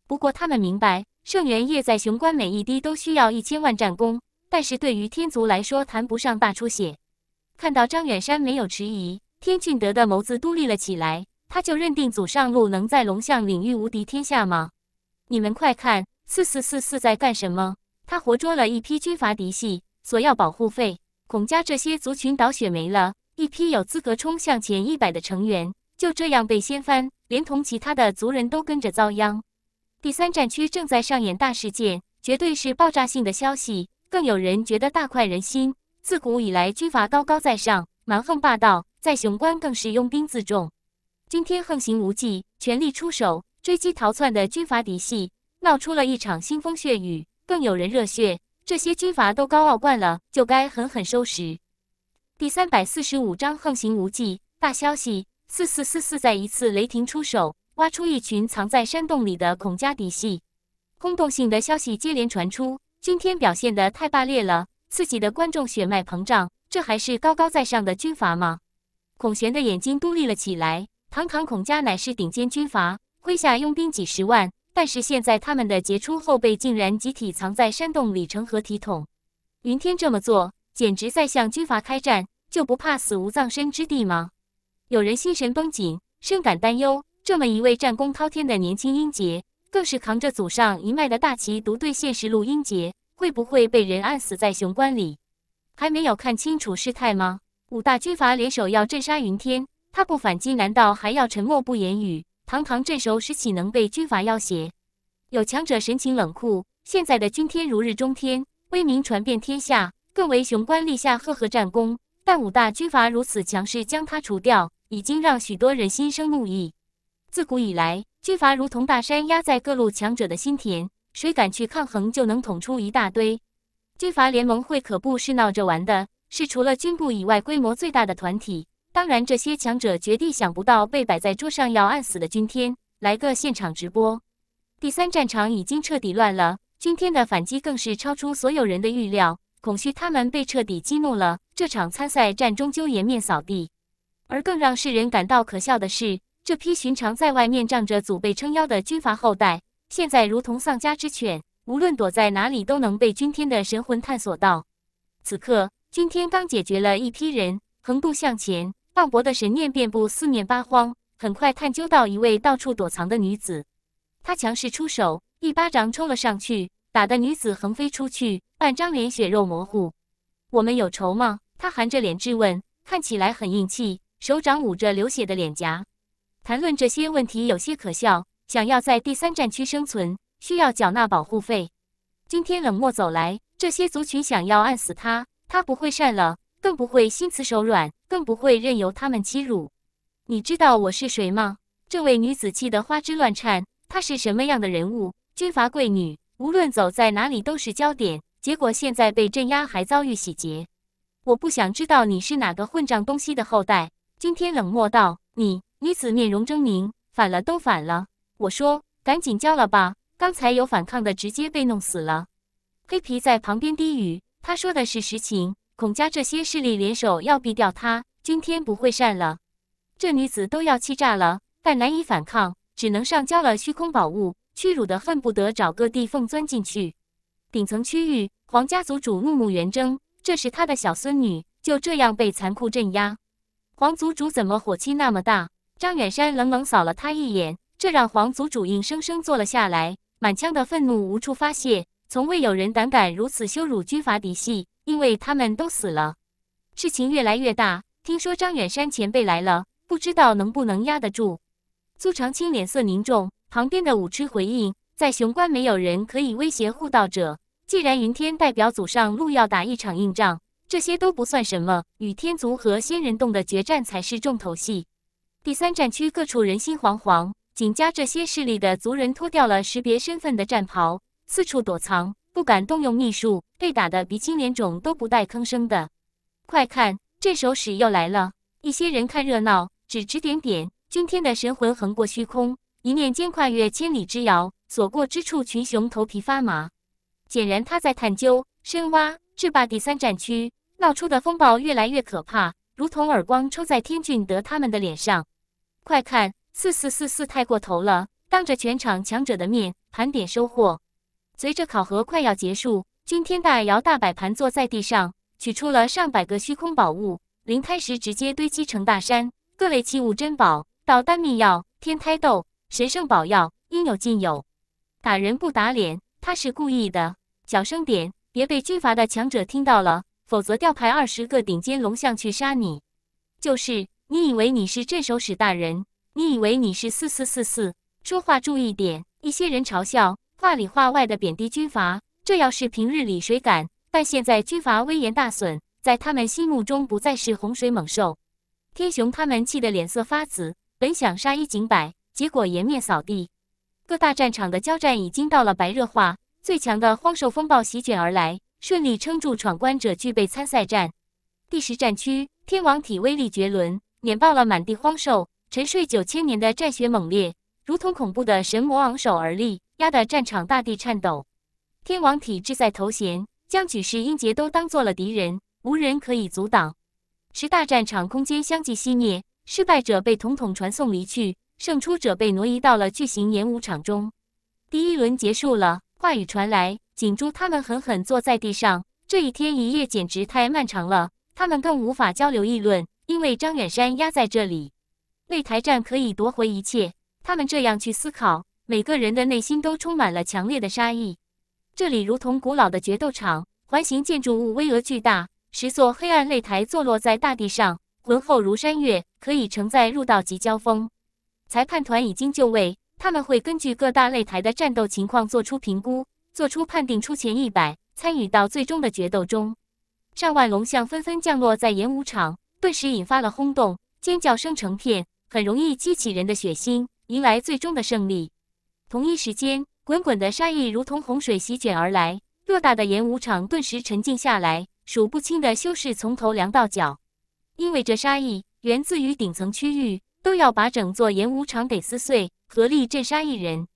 不过他们明白，圣元液在雄关每一滴都需要一千万战功，但是对于天族来说谈不上大出血。看到张远山没有迟疑，天俊德的眸子都立了起来。他就认定祖上路能在龙象领域无敌天下吗？你们快看，四四四四在干什么？他活捉了一批军阀嫡系，索要保护费。孔家这些族群倒血霉了，一批有资格冲向前一百的成员，就这样被掀翻，连同其他的族人都跟着遭殃。第三战区正在上演大事件，绝对是爆炸性的消息。更有人觉得大快人心。自古以来，军阀高高在上，蛮横霸道，在雄关更是拥兵自重。今天横行无忌，全力出手追击逃窜的军阀嫡系，闹出了一场腥风血雨。更有人热血，这些军阀都高傲惯了，就该狠狠收拾。第三百四十五章横行无忌大消息：四四四四再一次雷霆出手，挖出一群藏在山洞里的孔家嫡系。轰动性的消息接连传出，今天表现的太霸烈了。刺激的观众血脉膨胀，这还是高高在上的军阀吗？孔玄的眼睛都立了起来。堂堂孔家乃是顶尖军阀，麾下佣兵几十万，但是现在他们的杰出后辈竟然集体藏在山洞里成何体统？云天这么做，简直在向军阀开战，就不怕死无葬身之地吗？有人心神绷紧，深感担忧。这么一位战功滔天的年轻英杰，更是扛着祖上一脉的大旗，独对现实录英杰。会不会被人按死在雄关里？还没有看清楚事态吗？五大军阀联手要镇杀云天，他不反击，难道还要沉默不言语？堂堂镇守使，岂能被军阀要挟？有强者神情冷酷。现在的君天如日中天，威名传遍天下，更为雄关立下赫赫战功。但五大军阀如此强势，将他除掉，已经让许多人心生怒意。自古以来，军阀如同大山压在各路强者的心田。谁敢去抗衡，就能捅出一大堆。军阀联盟会可不是闹着玩的，是除了军部以外规模最大的团体。当然，这些强者绝地想不到被摆在桌上要按死的军天。来个现场直播。第三战场已经彻底乱了，军天的反击更是超出所有人的预料。孔旭他们被彻底激怒了，这场参赛战终究颜面扫地。而更让世人感到可笑的是，这批寻常在外面仗着祖辈撑腰的军阀后代。现在如同丧家之犬，无论躲在哪里都能被君天的神魂探索到。此刻，君天刚解决了一批人，横步向前，磅礴的神念遍布四面八荒，很快探究到一位到处躲藏的女子。他强势出手，一巴掌抽了上去，打得女子横飞出去，半张脸血肉模糊。我们有仇吗？他含着脸质问，看起来很硬气，手掌捂着流血的脸颊。谈论这些问题有些可笑。想要在第三战区生存，需要缴纳保护费。今天冷漠走来，这些族群想要按死他，他不会善了，更不会心慈手软。更不会任由他们欺辱。你知道我是谁吗？这位女子气得花枝乱颤。她是什么样的人物？军阀贵女，无论走在哪里都是焦点。结果现在被镇压，还遭遇洗劫。我不想知道你是哪个混账东西的后代。君天冷漠道：“你。”女子面容狰狞，反了都反了。我说：“赶紧交了吧，刚才有反抗的，直接被弄死了。”黑皮在旁边低语：“他说的是实情。孔家这些势力联手要毙掉他，君天不会善了。”这女子都要气炸了，但难以反抗。只能上交了虚空宝物，屈辱的恨不得找个地缝钻进去。顶层区域，皇家族主怒目圆睁，这时他的小孙女，就这样被残酷镇压。皇族主怎么火气那么大？张远山冷冷扫了他一眼，这让皇族主硬生生坐了下来，满腔的愤怒无处发泄。从未有人胆敢如此羞辱军阀嫡系，因为他们都死了。事情越来越大，听说张远山前辈来了，不知道能不能压得住。苏长青脸色凝重，旁边的武痴回应：“在雄关没有人可以威胁护道者。既然云天代表祖上路要打一场硬仗，这些都不算什么，与天族和仙人洞的决战才是重头戏。”第三战区各处人心惶惶，景家这些势力的族人脱掉了识别身份的战袍，四处躲藏，不敢动用秘术，被打得鼻青脸肿都不带吭声的。快看，镇守使又来了！一些人看热闹，指指点点。君天的神魂横过虚空，一念间跨越千里之遥，所过之处，群雄头皮发麻。显然他在探究、深挖。制霸第三战区闹出的风暴越来越可怕，如同耳光抽在天俊德他们的脸上。快看，四四四四太过头了！当着全场强者的面盘点收获。随着考核快要结束，君天大摇大摆盘坐在地上，取出了上百个虚空宝物，灵胎石直接堆积成大山，各类器物珍宝。导丹秘药、天胎豆、神圣宝药，应有尽有。打人不打脸，他是故意的。小声点，别被军阀的强者听到了，否则调派二十个顶尖龙象去杀你。就是，你以为你是镇守使大人？你以为你是四四四四？说话注意点。一些人嘲笑，话里话外的贬低军阀，这要是平日里谁敢？但现在军阀威严大损，在他们心目中不再是洪水猛兽。天雄他们气得脸色发紫。本想杀一儆百，结果颜面扫地。各大战场的交战已经到了白热化，最强的荒兽风暴席卷而来，顺利撑住闯关者具备参赛战。第十战区，天王体威力绝伦，碾爆了满地荒兽。沉睡九千年的战血猛烈，如同恐怖的神魔昂首而立，压得战场大地颤抖。天王体志在头衔，将举世英杰都当做了敌人，无人可以阻挡。十大战场空间相继熄灭。失败者被统统传送离去，胜出者被挪移到了巨型演武场中。第一轮结束了，话语传来，锦珠他们狠狠坐在地上。这一天一夜简直太漫长了，他们更无法交流议论，因为张远山压在这里。擂台战可以夺回一切，他们这样去思考，每个人的内心都充满了强烈的杀意。这里如同古老的决斗场，环形建筑物巍峨巨大，十座黑暗擂台坐落在大地上。浑厚如山岳，可以承载入道级交锋。裁判团已经就位，他们会根据各大擂台的战斗情况做出评估，做出判定。出前一百，参与到最终的决斗中。上万龙象纷纷降落在演武场，顿时引发了轰动，尖叫声成片，很容易激起人的血腥，迎来最终的胜利。同一时间，滚滚的杀意如同洪水席卷而来，偌大的演武场顿时沉静下来，数不清的修士从头凉到脚。因为这杀意源自于顶层区域，都要把整座演武场给撕碎，合力镇杀一人。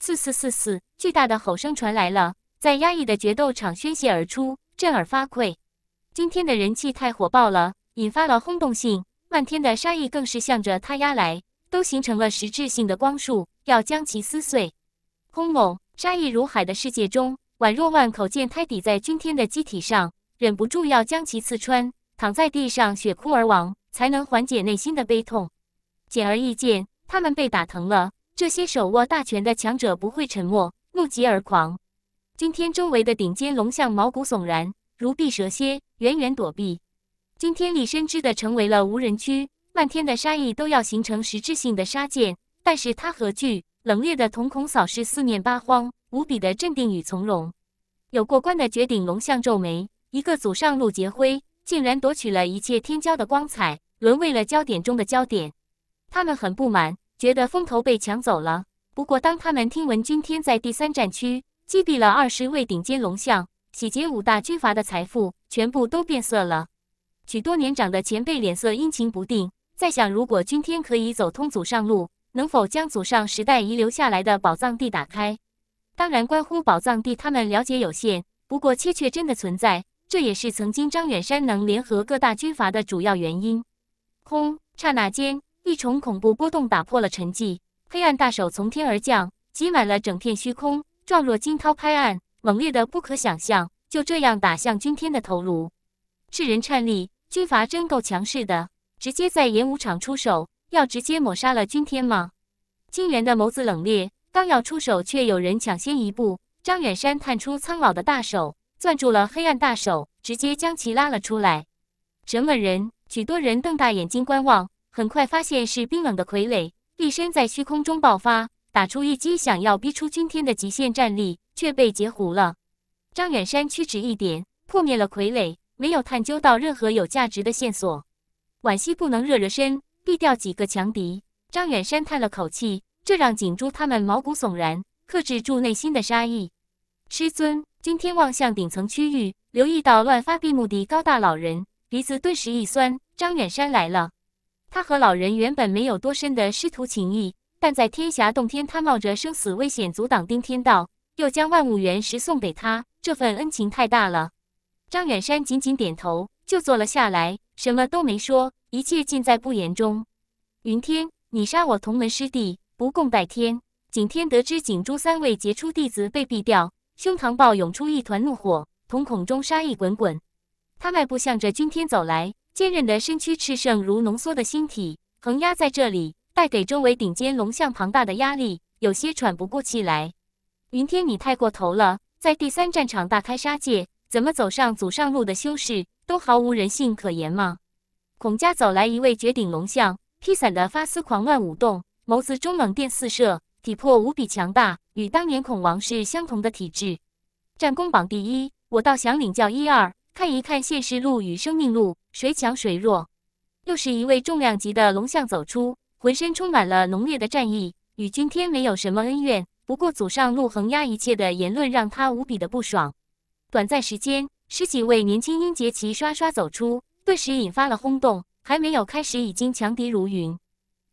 四四四四，巨大的吼声传来了，在压抑的决斗场宣泄而出，震耳发聩。今天的人气太火爆了，引发了轰动性，漫天的杀意更是向着他压来，都形成了实质性的光束，要将其撕碎。轰猛，杀意如海的世界中，宛若万口剑胎抵在君天的机体上，忍不住要将其刺穿。躺在地上血哭而亡，才能缓解内心的悲痛。简而易见，他们被打疼了。这些手握大权的强者不会沉默，怒极而狂。今天周围的顶尖龙象毛骨悚然，如避蛇蝎，远远躲避。今天立深知的成为了无人区，漫天的杀意都要形成实质性的杀剑。但是他何惧？冷冽的瞳孔扫视四面八荒，无比的镇定与从容。有过关的绝顶龙象皱眉，一个祖上陆劫辉。竟然夺取了一切天骄的光彩，沦为了焦点中的焦点。他们很不满，觉得风头被抢走了。不过，当他们听闻君天在第三战区击毙了二十位顶尖龙象，洗劫五大军阀的财富，全部都变色了。许多年长的前辈脸色阴晴不定，在想：如果君天可以走通祖上路，能否将祖上时代遗留下来的宝藏地打开？当然，关乎宝藏地，他们了解有限。不过，切却真的存在，这也是曾经张远山能联合各大军阀的主要原因。轰！刹那间，一重恐怖波动打破了沉寂，黑暗大手从天而降，挤满了整片虚空，状若惊涛拍岸，猛烈的不可想象，就这样打向君天的头颅。世人颤栗，军阀真够强势的，直接在演武场出手，要直接抹杀了君天吗？金元的眸子冷冽，刚要出手，却有人抢先一步。张远山探出苍老的大手，攥住了黑暗大手，直接将其拉了出来。什么人？许多人瞪大眼睛观望，很快发现是冰冷的傀儡，立身在虚空中爆发，打出一击，想要逼出君天的极限战力，却被截胡了。张远山屈指一点，破灭了傀儡，没有探究到任何有价值的线索。惋惜不能热热身，毙掉几个强敌。张远山叹了口气，这让景珠他们毛骨悚然，克制住内心的杀意。师尊，君天望向顶层区域，留意到乱发闭目的高大老人，鼻子顿时一酸。张远山来了。他和老人原本没有多深的师徒情谊，但在天霞洞天，他冒着生死危险阻挡丁天道，又将万物原石送给他，这份恩情太大了。张远山紧紧点头，就坐了下来，什么都没说，一切尽在不言中。云天，你杀我同门师弟，不共戴天。景天得知景珠三位杰出弟子被毙掉。胸膛暴涌出一团怒火，瞳孔中杀意滚滚。他迈步向着君天走来，坚韧的身躯炽盛如浓缩的星体，横压在这里，带给周围顶尖龙象庞大的压力，有些喘不过气来。云天，你太过头了，在第三战场大开杀戒，怎么走上祖上路的修士都毫无人性可言吗？孔家走来一位绝顶龙象，披散的发丝狂乱舞动，眸子中冷电四射。体魄无比强大，与当年孔王是相同的体质。战功榜第一，我倒想领教一二，看一看现实路与生命路谁强谁弱。又是一位重量级的龙象走出，浑身充满了浓烈的战意，与君天没有什么恩怨。不过祖上路横压一切的言论让他无比的不爽。短暂时间，十几位年轻英杰齐刷刷走出，顿时引发了轰动。还没有开始，已经强敌如云。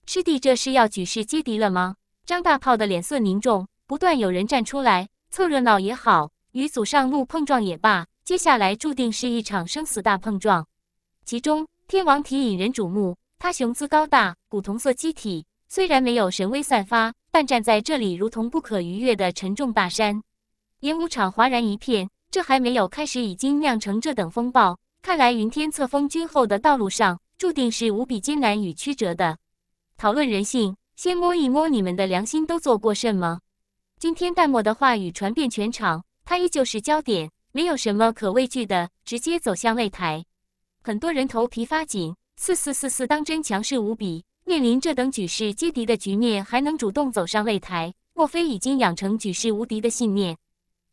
师弟，这是要举世皆敌了吗？张大炮的脸色凝重，不断有人站出来凑热闹也好，与祖上路碰撞也罢，接下来注定是一场生死大碰撞。其中，天王体引人瞩目，他雄姿高大，古铜色机体，虽然没有神威散发，但站在这里如同不可逾越的沉重大山。演武场哗然一片，这还没有开始，已经酿成这等风暴。看来云天册封君后的道路上，注定是无比艰难与曲折的。讨论人性。先摸一摸你们的良心，都做过什么？今天淡漠的话语传遍全场，他依旧是焦点，没有什么可畏惧的，直接走向擂台。很多人头皮发紧，四四四四当真强势无比，面临这等举世皆敌的局面，还能主动走上擂台，莫非已经养成举世无敌的信念？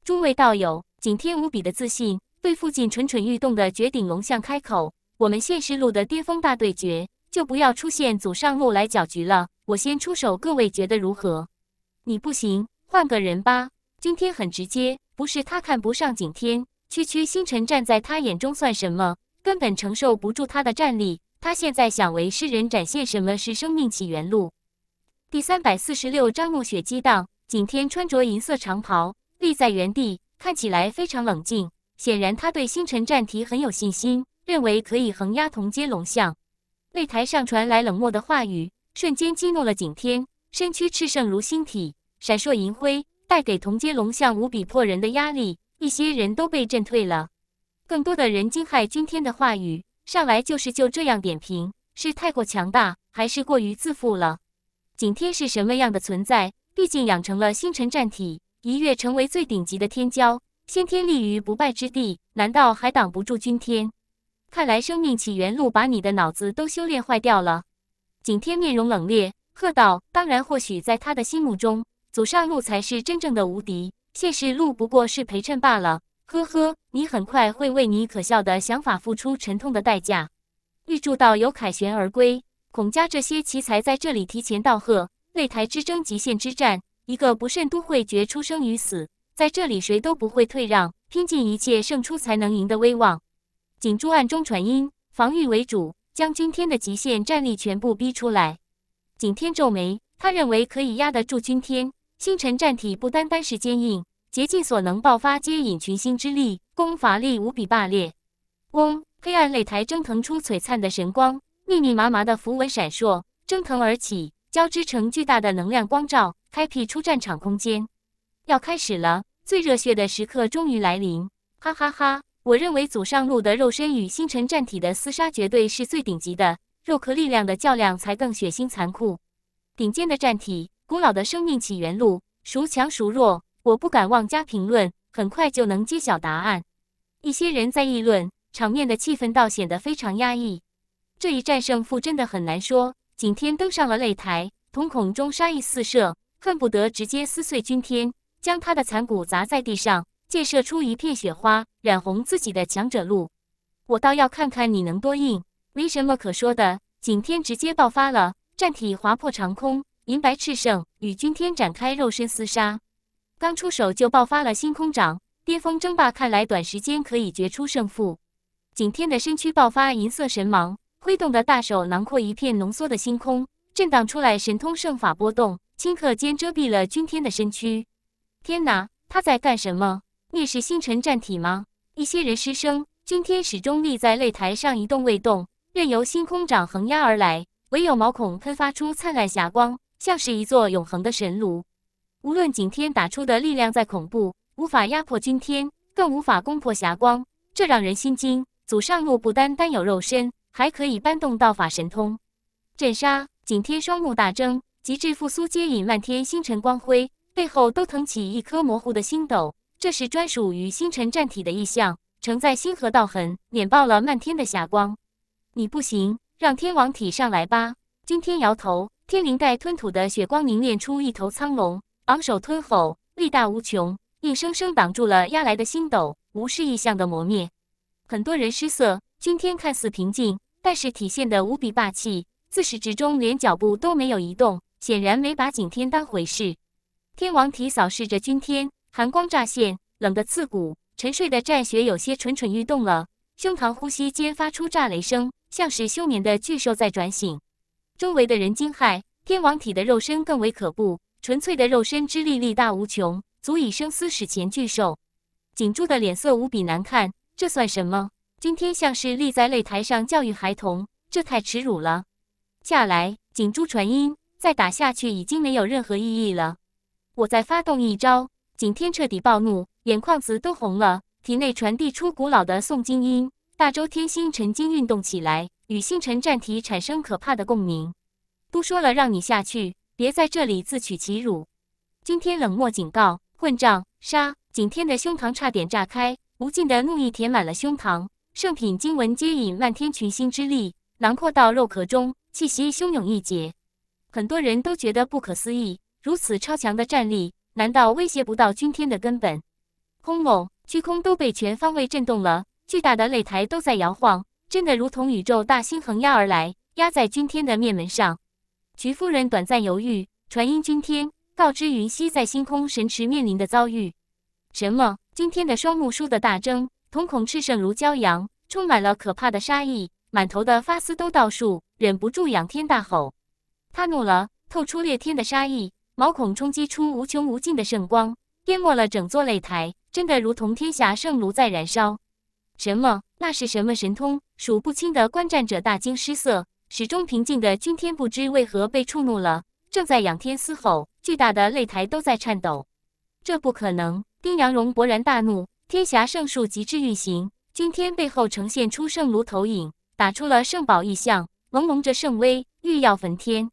诸位道友，景天无比的自信，对附近蠢蠢欲动的绝顶龙象开口：“我们现世路的巅峰大对决，就不要出现祖上路来搅局了。”我先出手，各位觉得如何？你不行，换个人吧。今天很直接，不是他看不上景天，区区星辰站在他眼中算什么？根本承受不住他的战力。他现在想为世人展现什么是生命起源路。第三百四十六章暮雪激荡。景天穿着银色长袍，立在原地，看起来非常冷静。显然他对星辰战题很有信心，认为可以横压同阶龙象。擂台上传来冷漠的话语。瞬间激怒了景天，身躯炽盛如星体，闪烁银辉，带给同阶龙象无比迫人的压力。一些人都被震退了，更多的人惊骇君天的话语，上来就是就这样点评：是太过强大，还是过于自负了？景天是什么样的存在？毕竟养成了星辰战体，一跃成为最顶级的天骄，先天立于不败之地，难道还挡不住君天？看来生命起源路把你的脑子都修炼坏掉了。景天面容冷冽，喝道：“当然，或许在他的心目中，祖上路才是真正的无敌，现世路不过是陪衬罢了。呵呵，你很快会为你可笑的想法付出沉痛的代价。预祝道友凯旋而归，孔家这些奇才在这里提前道贺。擂台之争，极限之战，一个不慎都会决出生与死，在这里谁都不会退让，拼尽一切胜出才能赢的威望。景珠暗中传音，防御为主，将君天的极限战力全部逼出来。景天皱眉，他认为可以压得住君天。星辰战体不单单是坚硬。竭尽所能爆发，接引群星之力，攻伐力无比霸烈。嗡！黑暗擂台蒸腾出璀璨的神光，密密麻麻的符文闪烁，蒸腾而起，交织成巨大的能量光照，开辟出战场空间。要开始了，最热血的时刻终于来临！哈哈哈！我认为祖上路的肉身与星辰战体的厮杀绝对是最顶级的，肉壳力量的较量才更血腥残酷。顶尖的战体，古老的生命起源路，孰强孰弱？我不敢妄加评论，很快就能揭晓答案。一些人在议论，场面的气氛倒显得非常压抑。这一战胜负真的很难说。景天登上了擂台，瞳孔中杀意四射，恨不得直接撕碎君天，将他的残骨砸在地上，溅射出一片雪花，染红自己的强者路。我倒要看看你能多硬，没什么可说的。景天直接爆发了，战体划破长空，银白炽盛，与君天展开肉身厮杀。刚出手就爆发了星空掌，巅峰争霸，看来短时间可以决出胜负。景天的身躯爆发银色神芒，挥动的大手囊括一片浓缩的星空，震荡出来神通圣法波动，顷刻间遮蔽了君天的身躯。天哪，他在干什么？灭世星辰战体吗？一些人失声。君天始终立在擂台上一动未动，任由星空掌横压而来，唯有毛孔喷发出灿烂霞光，像是一座永恒的神炉。无论景天打出的力量再恐怖，无法压迫君天，更无法攻破霞光，这让人心惊。祖上路不单单有肉身，还可以搬动道法神通。镇杀！景天双目大睁，极致复苏接引漫天星辰光辉，背后都腾起一颗模糊的星斗，这是专属于星辰战体的意象，承载星河道痕，碾爆了漫天的霞光。你不行，让天王体上来吧。君天摇头，天灵盖吞吐的血光凝练出一头苍龙。昂首吞吼，力大无穷，硬生生挡住了压来的星斗，无视异象的磨灭。很多人失色。君天看似平静，但是体现的无比霸气，自始至终连脚步都没有移动，显然没把景天当回事。天王体扫视着君天，寒光乍现，冷得刺骨。沉睡的战雪有些蠢蠢欲动了，胸膛呼吸间发出炸雷声，像是休眠的巨兽在转醒。周围的人惊骇，天王体的肉身更为可怖。纯粹的肉身之力力大无穷，足以生撕史前巨兽。景珠的脸色无比难看，这算什么？今天像是立在擂台上教育孩童，这太耻辱了。下来，景珠传音，再打下去已经没有任何意义了。我再发动一招。景天彻底暴怒，眼眶子都红了，体内传递出古老的诵经音，大周天星辰经运动起来，与星辰战体产生可怕的共鸣。都说了让你下去。别在这里自取其辱！君天冷漠警告：“混账！”杀！景天的胸膛差点炸开，无尽的怒意填满了胸膛。圣品经文接引漫天群星之力，囊括到肉壳中，气息汹涌一截。很多人都觉得不可思议，如此超强的战力，难道威胁不到君天的根本？轰隆！虚空都被全方位震动了，巨大的擂台都在摇晃，真的如同宇宙大星横压而来，压在君天的面门上。徐夫人短暂犹豫，传音君天，告知云溪在星空神池面临的遭遇。什么？君天的双目倏地大睁，瞳孔炽盛如骄阳，充满了可怕的杀意，满头的发丝都倒竖，忍不住仰天大吼。他怒了，透出裂天的杀意，毛孔冲击出无穷无尽的圣光，淹没了整座擂台，真的如同天下圣炉在燃烧。什么？那是什么神通？数不清的观战者大惊失色。始终平静的君天不知为何被触怒了，正在仰天嘶吼，巨大的擂台都在颤抖。这不可能！丁阳荣勃然大怒，天霞圣术极致运行，君天背后呈现出圣炉投影，打出了圣宝异象，朦胧着圣威，欲要焚天。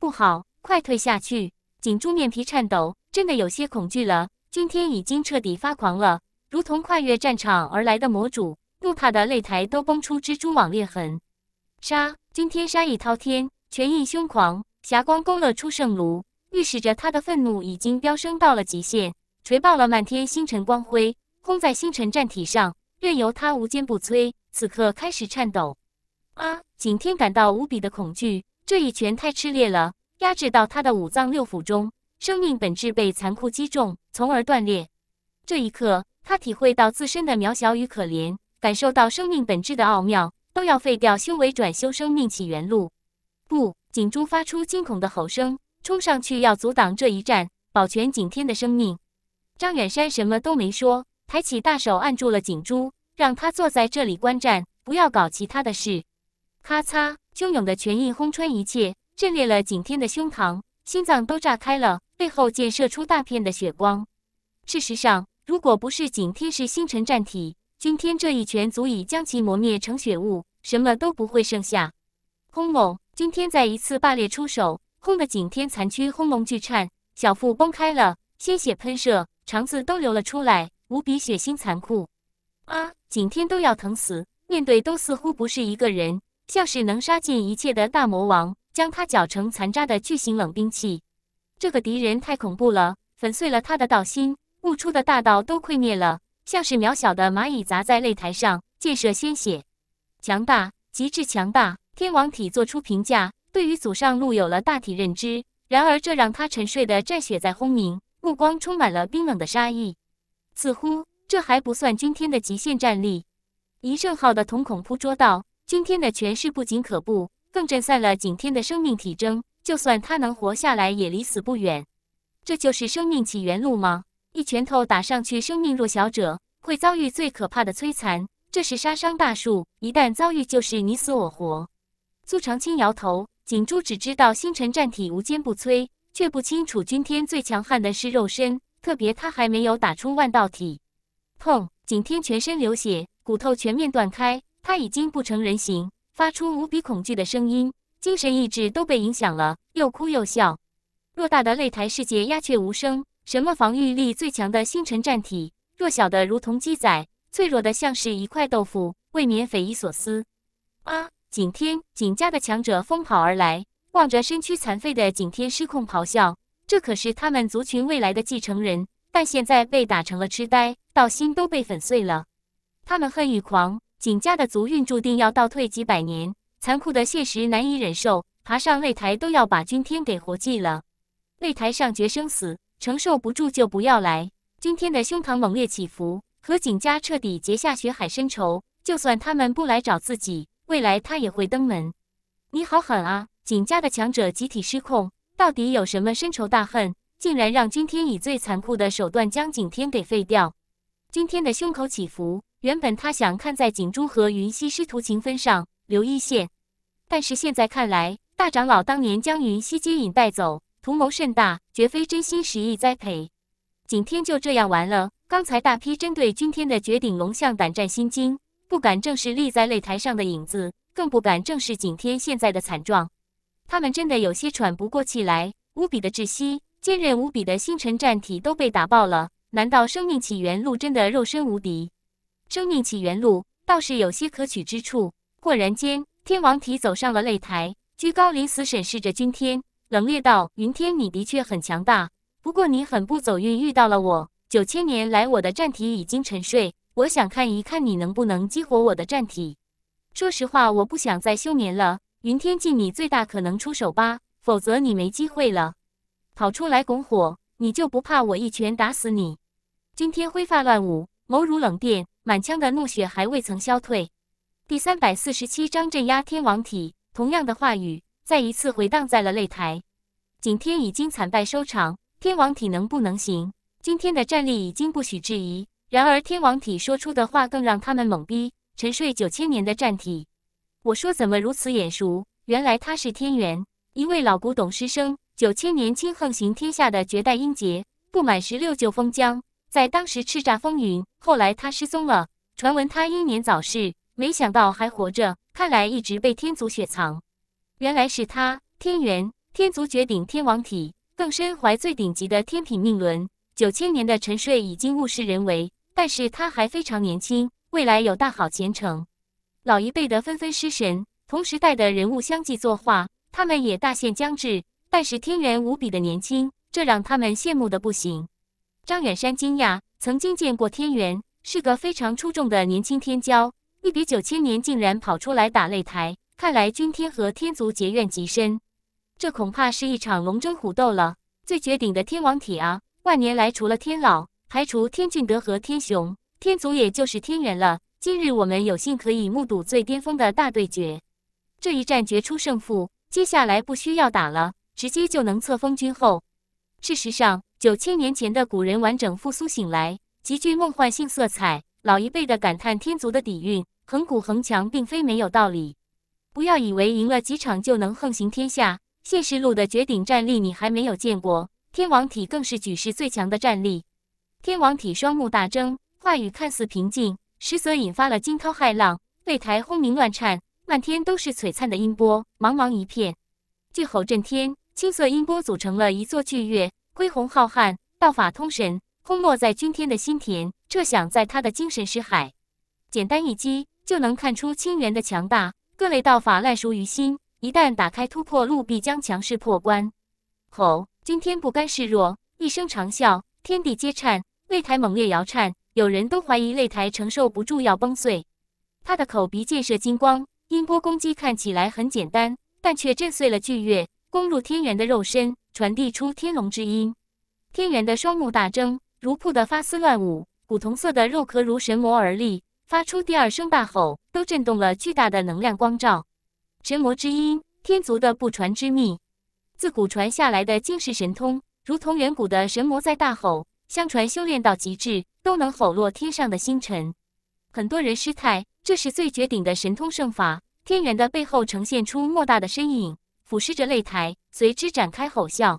不好，快退下去！景珠面皮颤抖，真的有些恐惧了。君天已经彻底发狂了，如同跨越战场而来的魔主，怒踏的擂台都崩出蜘蛛网裂痕。杀！君天杀意滔天，拳印凶狂，霞光勾勒出圣炉，预示着他的愤怒已经飙升到了极限，锤爆了漫天星辰光辉，轰在星辰战体上，任由他无坚不摧。此刻开始颤抖。啊！景天感到无比的恐惧，这一拳太炽烈了，压制到他的五脏六腑中，生命本质被残酷击中，从而断裂。这一刻，他体会到自身的渺小与可怜，感受到生命本质的奥妙，都要废掉修为，转修生命起源路。不！景珠发出惊恐的吼声，冲上去要阻挡这一战，保全景天的生命。张远山什么都没说，抬起大手按住了景珠，让他坐在这里观战，不要搞其他的事。咔嚓！汹涌的拳印轰穿一切，震裂了景天的胸膛，心脏都炸开了，背后溅射出大片的血光。事实上，如果不是景天是星辰战体，君天这一拳足以将其磨灭成血雾，什么都不会剩下。轰隆！君天再一次霸裂出手，轰的景天残躯轰隆巨颤，小腹崩开了，鲜血喷射，肠子都流了出来，无比血腥残酷。啊！景天都要疼死，面对都似乎不是一个人。像是能杀尽一切的大魔王，将他搅成残渣的巨型冷兵器。这个敌人太恐怖了，粉碎了他的道心，悟出的大道都溃灭了，像是渺小的蚂蚁砸在擂台上，溅射鲜血。强大，极致强大。天王体做出评价，对于祖上路有了大体认知。然而这让他沉睡的战血在轰鸣，目光充满了冰冷的杀意。似乎这还不算君天的极限战力。一圣号的瞳孔扑捉到。今天的权势不仅可怖，更震散了景天的生命体征。就算他能活下来，也离死不远。这就是生命起源路吗？一拳头打上去，生命弱小者会遭遇最可怕的摧残。这是杀伤大树，一旦遭遇，就是你死我活。苏长青摇头，景珠只知道星辰战体无坚不摧，却不清楚君天最强悍的是肉身，特别他还没有打出万道体。砰！景天全身流血，骨头全面断开。他已经不成人形，发出无比恐惧的声音，精神意志都被影响了，又哭又笑。偌大的擂台世界鸦雀无声，什么防御力最强的星辰战体，弱小的如同鸡仔，脆弱的像是一块豆腐，未免匪夷所思。啊！景天，景家的强者疯跑而来，望着身躯残废的景天，失控咆哮。这可是他们族群未来的继承人，但现在被打成了痴呆，道心都被粉碎了。他们恨与狂。景家的族运注定要倒退几百年，残酷的现实难以忍受，爬上擂台都要把君天给活祭了。擂台上决生死，承受不住就不要来。君天的胸膛猛烈起伏，和景家彻底结下血海深仇。就算他们不来找自己，未来他也会登门。你好狠啊！景家的强者集体失控，到底有什么深仇大恨，竟然让君天以最残酷的手段将景天给废掉？君天的胸口起伏。原本他想看在景珠和云溪师徒情分上留一线，但是现在看来，大长老当年将云溪接引带走，图谋甚大，绝非真心实意栽培。景天就这样完了。刚才大批针对君天的绝顶龙象胆战心惊，不敢正视立在擂台上的影子，更不敢正视景天现在的惨状。他们真的有些喘不过气来，无比的窒息，坚韧无比的星辰战体都被打爆了。难道生命起源路真的肉身无敌？生命起源路倒是有些可取之处。忽然间，天王体走上了擂台，居高临死审视着君天，冷冽道：“云天，你的确很强大，不过你很不走运，遇到了我。九千年来，我的战体已经沉睡，我想看一看你能不能激活我的战体。说实话，我不想再休眠了。云天，尽你最大可能出手吧，否则你没机会了。跑出来拱火，你就不怕我一拳打死你？”君天挥发乱舞，眸如冷电。满腔的怒血还未曾消退。第三百四十七章镇压天王体。同样的话语再一次回荡在了擂台。景天已经惨败收场，天王体能不能行？今天的战力已经不许质疑。然而天王体说出的话更让他们懵逼。沉睡九千年的战体，我说怎么如此眼熟？原来他是天元，一位老古董师生。九千年轻横行天下的绝代英杰，不满十六就封疆。在当时叱咤风云，后来他失踪了，传闻他英年早逝，没想到还活着，看来一直被天族雪藏。原来是他，天元，天族绝顶天王体，更身怀最顶级的天品命轮。九千年的沉睡已经物是人为，但是他还非常年轻，未来有大好前程。老一辈的纷纷失神，同时代的人物相继作画，他们也大限将至，但是天元无比的年轻，这让他们羡慕的不行。张远山惊讶，曾经见过天元，是个非常出众的年轻天骄。一别九千年，竟然跑出来打擂台，看来君天和天族结怨极深。这恐怕是一场龙争虎斗了。最绝顶的天王体啊！万年来，除了天老，排除天俊德和天雄，天族也就是天元了。今日我们有幸可以目睹最巅峰的大对决，这一战决出胜负，接下来不需要打了，直接就能册封君后。事实上，九千年前的古人完整复苏醒来，极具梦幻性色彩。老一辈的感叹天族的底蕴恒古恒强，并非没有道理。不要以为赢了几场就能横行天下。现实路的绝顶战力你还没有见过，天王体更是举世最强的战力。天王体双目大睁，话语看似平静，实则引发了惊涛骇浪。擂台轰鸣乱颤，漫天都是璀璨的音波，茫茫一片，巨吼震天。青色音波组成了一座巨岳，恢宏浩瀚，道法通神，轰落在君天的心田，彻响在他的精神识海。简单一击就能看出清源的强大，各类道法烂熟于心。一旦打开突破路，必将强势破关。吼！君天不甘示弱，一声长啸，天地皆颤，擂台猛烈摇颤，有人都怀疑擂台承受不住要崩碎。他的口鼻溅射金光，音波攻击看起来很简单，但却震碎了巨月，攻入天元的肉身，传递出天龙之音。天元的双目大睁，如瀑的发丝乱舞，古铜色的肉壳如神魔而立，发出第二声大吼，都震动了巨大的能量光照。神魔之音，天族的不传之秘，自古传下来的惊世神通，如同远古的神魔在大吼。相传修炼到极致，都能吼落天上的星辰。很多人失态，这是最绝顶的神通圣法。天元的背后呈现出莫大的身影，俯视着擂台，随之展开吼啸。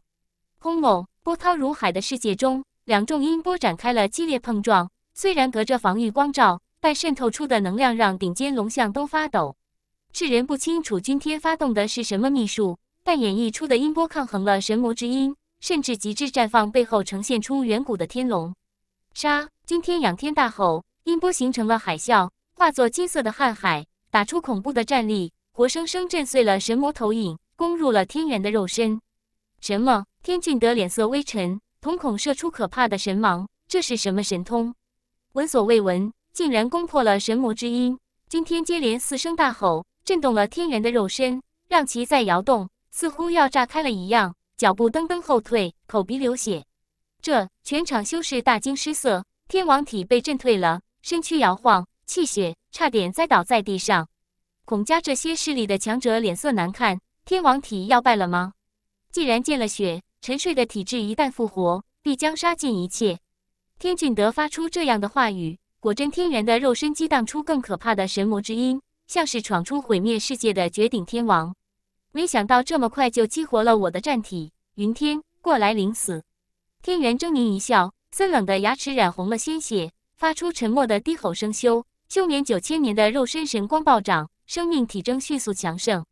轰隆！波涛如海的世界中，两重音波展开了激烈碰撞。虽然隔着防御光照，但渗透出的能量让顶尖龙象都发抖。世人不清楚君天发动的是什么秘术，但演绎出的音波抗衡了神魔之音，甚至极致绽放，背后呈现出远古的天龙。杀！君天仰天大吼，音波形成了海啸，化作金色的瀚海，打出恐怖的战力，活生生震碎了神魔投影，攻入了天元的肉身。什么？天俊德脸色微沉，瞳孔射出可怕的神芒。这是什么神通？闻所未闻，竟然攻破了神魔之音！今天接连四声大吼。震动了天元的肉身，让其在摇动，似乎要炸开了一样，脚步噔噔后退，口鼻流血。这全场修士大惊失色，天王体被震退了，身躯摇晃，气血差点栽倒在地上。孔家这些势力的强者脸色难看，天王体要败了吗？既然见了血，沉睡的体质一旦复活，必将杀尽一切。天俊德发出这样的话语，果真天元的肉身激荡出更可怕的神魔之音。像是闯出毁灭世界的绝顶天王，没想到这么快就激活了我的战体。云天，过来领死！天元狰狞一笑，森冷的牙齿染红了鲜血，发出沉默的低吼声：“休！”休眠九千年的肉身神光暴涨，生命体征迅速强盛。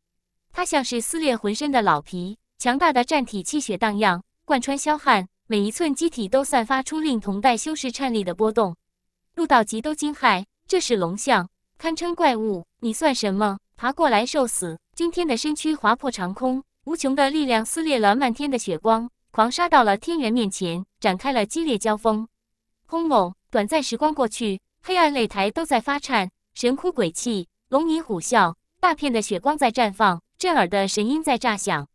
他像是撕裂浑身的老皮，强大的战体气血荡漾，贯穿霄汉，每一寸机体都散发出令同代修士颤栗的波动。陆道吉都惊骇，这是龙象。堪称怪物，你算什么？爬过来受死！惊天的身躯划破长空，无穷的力量撕裂了漫天的血光，狂杀到了天元面前，展开了激烈交锋。轰隆！短暂时光过去，黑暗擂台都在发颤，神哭鬼泣，龙吟虎啸，大片的血光在绽放，震耳的神音在炸响。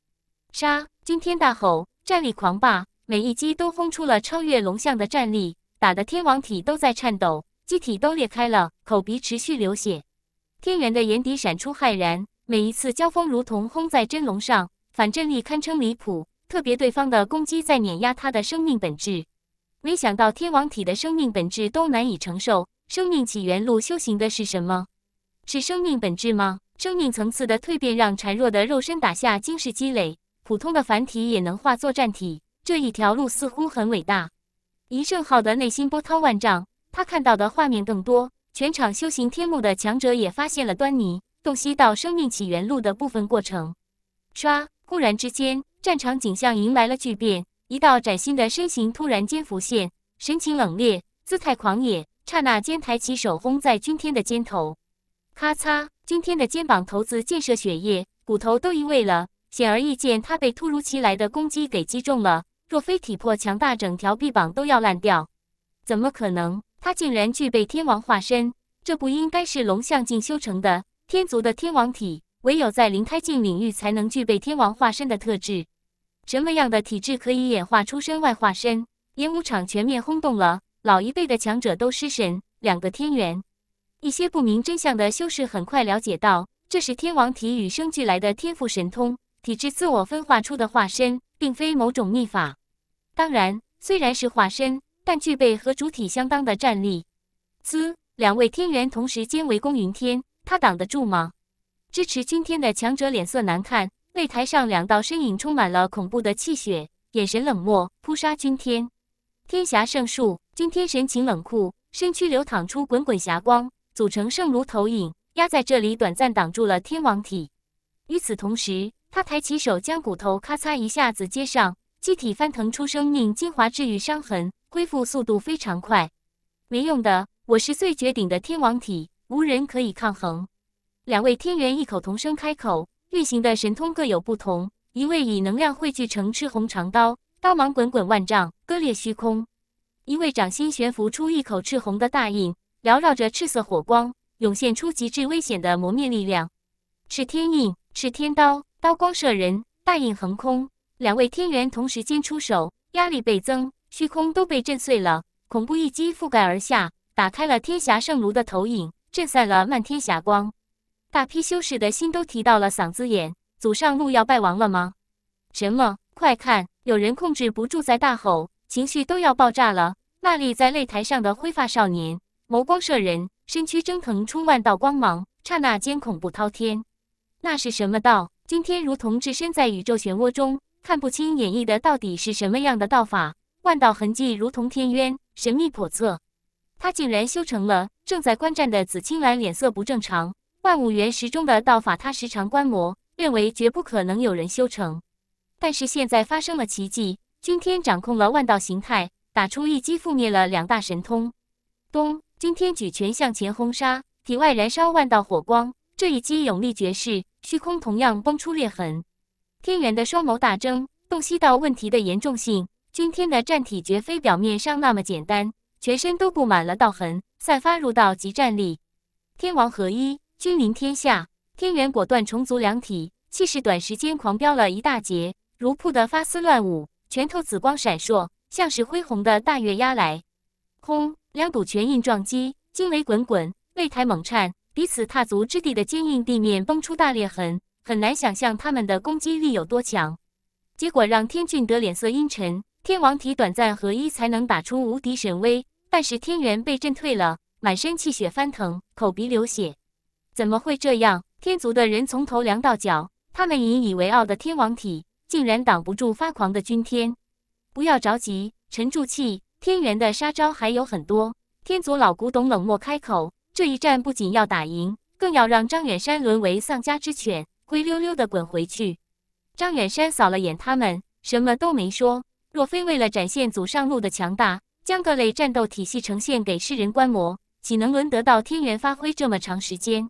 杀！惊天大吼，战力狂霸，每一击都轰出了超越龙象的战力，打得天王体都在颤抖。机体都裂开了，口鼻持续流血。天元的眼底闪出骇然，每一次交锋如同轰在真龙上，反震力堪称离谱。特别对方的攻击在碾压他的生命本质。没想到天王体的生命本质都难以承受。生命起源路修行的是什么？是生命本质吗？生命层次的蜕变让孱弱的肉身打下惊世积累，普通的凡体也能化作战体。这一条路似乎很伟大。一圣浩的内心波涛万丈。他看到的画面更多，全场修行天幕的强者也发现了端倪，洞悉到生命起源路的部分过程。唰！忽然之间，战场景象迎来了巨变，一道崭新的身形突然间浮现，神情冷冽，姿态狂野，刹那间抬起手轰在君天的肩头。咔嚓！君天的肩膀头子溅射血液，骨头都移位了，显而易见，他被突如其来的攻击给击中了。若非体魄强大，整条臂膀都要烂掉。怎么可能？他竟然具备天王化身，这不应该是龙象境修成的天族的天王体，唯有在灵胎境领域才能具备天王化身的特质。什么样的体质可以演化出身外化身？演武场全面轰动了，老一辈的强者都失神。两个天元，一些不明真相的修士很快了解到，这是天王体与生俱来的天赋神通，体质自我分化出的化身，并非某种秘法。当然，虽然是化身，但具备和主体相当的战力。呲，两位天元同时兼围攻云天，他挡得住吗？支持君天的强者脸色难看。擂台上两道身影充满了恐怖的气血，眼神冷漠，扑杀君天。天霞圣树，君天神情冷酷，身躯流淌出滚滚霞光，组成圣炉投影，压在这里，短暂挡住了天王体。与此同时，他抬起手，将骨头咔嚓一下子接上，机体翻腾出生命精华，治愈伤痕，恢复速度非常快。没用的，我是最绝顶的天王体，无人可以抗衡。两位天元异口同声开口。运行的神通各有不同，一位以能量汇聚成赤红长刀，刀芒滚滚万丈，割裂虚空；一位掌心悬浮出一口赤红的大印，缭绕着赤色火光，涌现出极致危险的磨灭力量。赤天印，赤天刀，刀光射人，大印横空。两位天元同时间出手，压力倍增，虚空都被震碎了。恐怖一击覆盖而下，打开了天霞圣炉的投影，震散了漫天霞光。大批修士的心都提到了嗓子眼，祖上路要败亡了吗？什么？快看，有人控制不住在大吼，情绪都要爆炸了。那立在擂台上的灰发少年，眸光射人，身躯蒸腾出万道光芒，刹那间恐怖滔天。那是什么道？今天如同置身在宇宙漩涡中，看不清演绎的到底是什么样的道法。万道痕迹如同天渊，神秘叵测。他竟然修成了！正在观战的紫青兰脸色不正常。万五元石中的道法，他时常观摩，认为绝不可能有人修成。但是现在发生了奇迹，君天掌控了万道形态，打出一击覆灭了两大神通。咚！君天举拳向前轰杀，体外燃烧万道火光。这一击勇力绝世，虚空同样崩出裂痕。天元的双眸大睁，洞悉到问题的严重性。君天的战体绝非表面上那么简单，全身都布满了道痕，散发入道即战力。天王合一。君临天下，天元果断重组两体，气势短时间狂飙了一大截，如瀑的发丝乱舞，拳头紫光闪烁，像是恢宏的大月压来。轰！两股拳印撞击，惊雷滚滚，擂台猛颤，彼此踏足之地的坚硬地面崩出大裂痕，很难想象他们的攻击力有多强。结果让天俊德脸色阴沉，天王体短暂合一才能打出无敌神威，但是天元被震退了，满身气血翻腾，口鼻流血。怎么会这样？天族的人从头凉到脚，他们引以为傲的天王体，竟然挡不住发狂的君天。不要着急，沉住气。天元的杀招还有很多。天族老古董冷漠开口：“这一战不仅要打赢，更要让张远山沦为丧家之犬，灰溜溜的滚回去。”张远山扫了眼他们，什么都没说。若非为了展现祖上路的强大，将各类战斗体系呈现给世人观摩，岂能轮得到天元发挥这么长时间？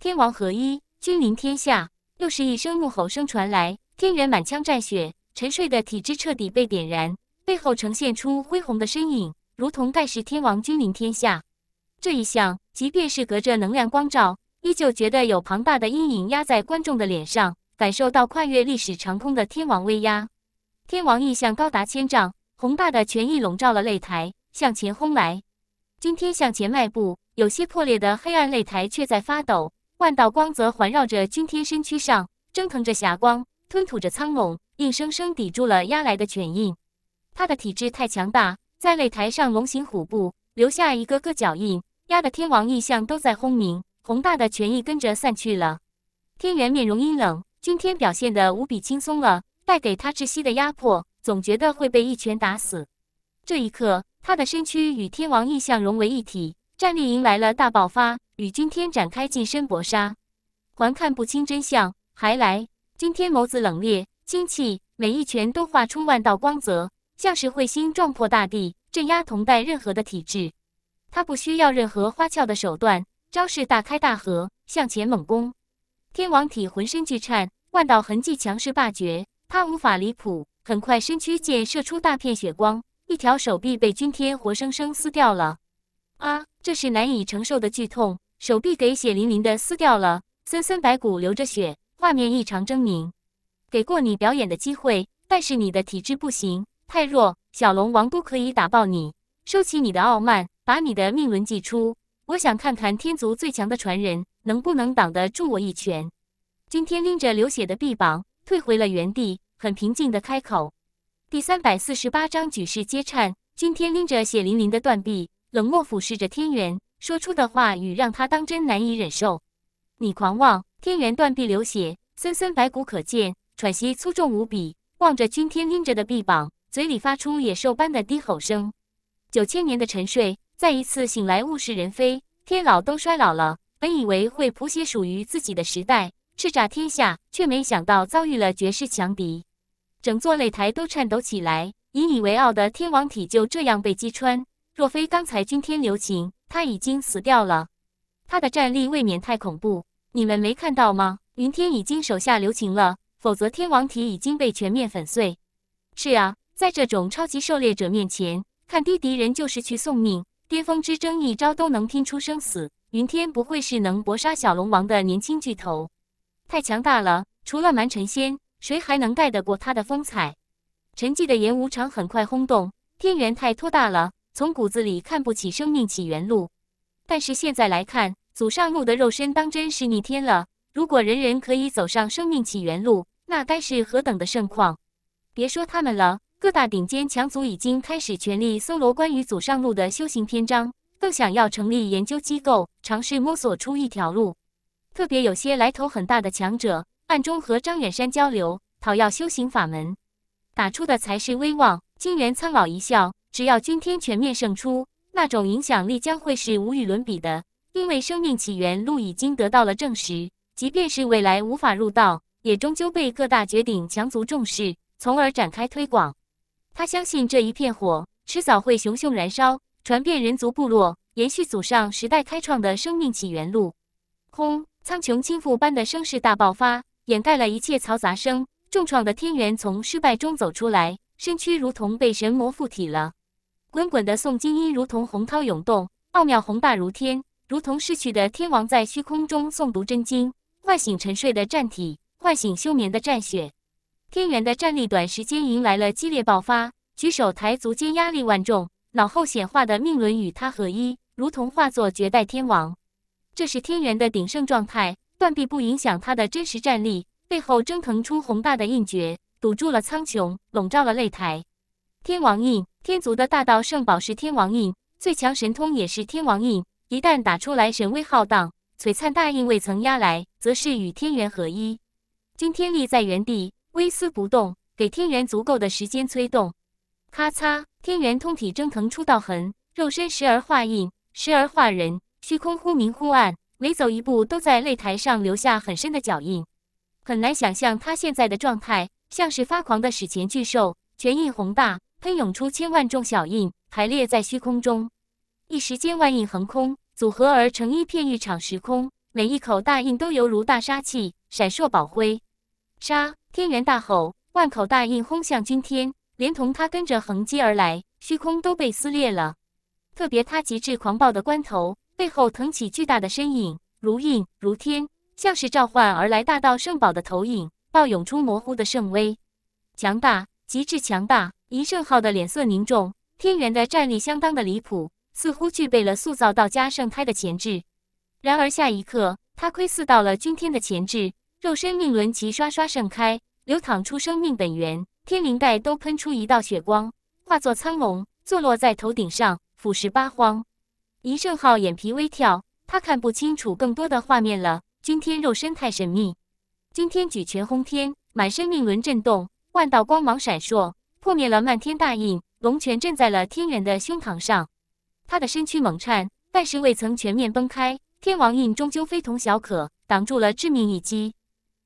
天王合一，君临天下。又是一声怒吼声传来，天元满腔战血，沉睡的体质彻底被点燃，背后呈现出恢宏的身影，如同盖世天王君临天下。这一项，即便是隔着能量光照，依旧觉得有庞大的阴影压在观众的脸上，感受到跨越历史长空的天王威压。天王意象高达千丈，宏大的权意笼罩了擂台，向前轰来。君天向前迈步，有些破裂的黑暗擂台却在发抖。万道光泽环绕着君天身躯上，蒸腾着霞光，吞吐着苍龙，硬生生抵住了压来的拳印。他的体质太强大，在擂台上龙行虎步，留下一个个脚印，压得天王意象都在轰鸣，宏大的权意跟着散去了。天元面容阴冷，君天表现得无比轻松了，带给他窒息的压迫，总觉得会被一拳打死。这一刻，他的身躯与天王异象融为一体，战力迎来了大爆发。与君天展开近身搏杀，还看不清真相，还来！君天眸子冷冽，精气每一拳都化出万道光泽，像是彗星撞破大地，镇压同代任何的体质。他不需要任何花俏的手段，招式大开大合，向前猛攻。天王体浑身剧颤，万道痕迹强势霸绝，他无法离谱。很快，身躯溅射出大片血光，一条手臂被君天活生生撕掉了。啊，这是难以承受的剧痛，手臂给血淋淋的撕掉了，森森白骨流着血，画面异常狰狞。给过你表演的机会，但是你的体质不行，太弱，小龙王都可以打爆你。收起你的傲慢，把你的命轮祭出。我想看看天族最强的传人能不能挡得住我一拳。君天拎着流血的臂膀退回了原地，很平静的开口。第三百四十八章举世皆颤。君天拎着血淋淋的断臂，冷漠俯视着天元，说出的话语让他当真难以忍受。你狂妄！天元断臂流血，森森白骨可见，喘息粗重无比，望着君天拎着的臂膀，嘴里发出野兽般的低吼声。九千年的沉睡，再一次醒来，物是人非，天老都衰老了。本以为会谱写属于自己的时代，叱咤天下，却没想到遭遇了绝世强敌，整座擂台都颤抖起来。引以为傲的天王体就这样被击穿，若非刚才君天留情，他已经死掉了。他的战力未免太恐怖，你们没看到吗？云天已经手下留情了，否则天王体已经被全面粉碎。是啊，在这种超级狩猎者面前。看低敌人就是去送命，巅峰之争一招都能拼出生死。云天不会是能搏杀小龙王的年轻巨头，太强大了，除了蛮神仙，谁还能盖得过他的风采？沉寂的演武场很快轰动，天元太拖大了，从骨子里看不起生命起源路。但是现在来看，祖上路的肉身当真是逆天了。如果人人可以走上生命起源路，那该是何等的盛况！别说他们了。各大顶尖强族已经开始全力搜罗关于祖上路的修行篇章，更想要成立研究机构，尝试摸索出一条路。特别有些来头很大的强者，暗中和张远山交流，讨要修行法门，打出的才是威望。金元苍老一笑，只要君天全面胜出，那种影响力将会是无与伦比的。因为生命起源路已经得到了证实，即便是未来无法入道，也终究被各大绝顶强族重视，从而展开推广。他相信这一片火迟早会熊熊燃烧，传遍人族部落，延续祖上时代开创的生命起源路。轰！苍穹倾覆般的声势大爆发，掩盖了一切嘈杂声。重创的天元从失败中走出来，身躯如同被神魔附体了。滚滚的诵经音如同洪涛涌动，奥妙宏大如天，如同逝去的天王在虚空中诵读真经，唤醒沉睡的战体，唤醒休眠的战血。天元的战力短时间迎来了激烈爆发，举手抬足间压力万重，脑后显化的命轮与他合一，如同化作绝代天王。这是天元的鼎盛状态，断臂不影响他的真实战力。背后蒸腾出宏大的印诀，堵住了苍穹，笼罩了擂台。天王印，天族的大道圣宝是天王印，最强神通也是天王印。一旦打出来，神威浩荡，璀璨大印未曾压来，则是与天元合一。君天立在原地。微丝不动，给天元足够的时间催动。咔嚓，天元通体蒸腾出道痕，肉身时而化印，时而化人，虚空忽明忽暗，每走一步都在擂台上留下很深的脚印。很难想象他现在的状态，像是发狂的史前巨兽，拳印宏大，喷涌出千万众小印，排列在虚空中。一时间，万印横空，组合而成一片一场时空。每一口大印都犹如大杀器，闪烁宝辉。杀！天元大吼，万口大印轰向君天，连同他跟着横击而来，虚空都被撕裂了。特别他极致狂暴的关头，背后腾起巨大的身影，如印如天，像是召唤而来大道圣宝的投影，暴涌出模糊的圣威，强大，极致强大。一圣浩的脸色凝重，天元的战力相当的离谱，似乎具备了塑造道家圣胎的潜质。然而下一刻，他窥伺到了君天的潜质。肉身命轮齐刷刷盛开，流淌出生命本源，天灵盖都喷出一道血光，化作苍龙，坐落在头顶上，俯视八荒。一圣浩眼皮微跳，他看不清楚更多的画面了。君天肉身太神秘。君天举拳轰天，满身命轮震动，万道光芒闪烁，破灭了漫天大印。龙拳震在了天元的胸膛上，他的身躯猛颤，但是未曾全面崩开。天王印终究非同小可，挡住了致命一击。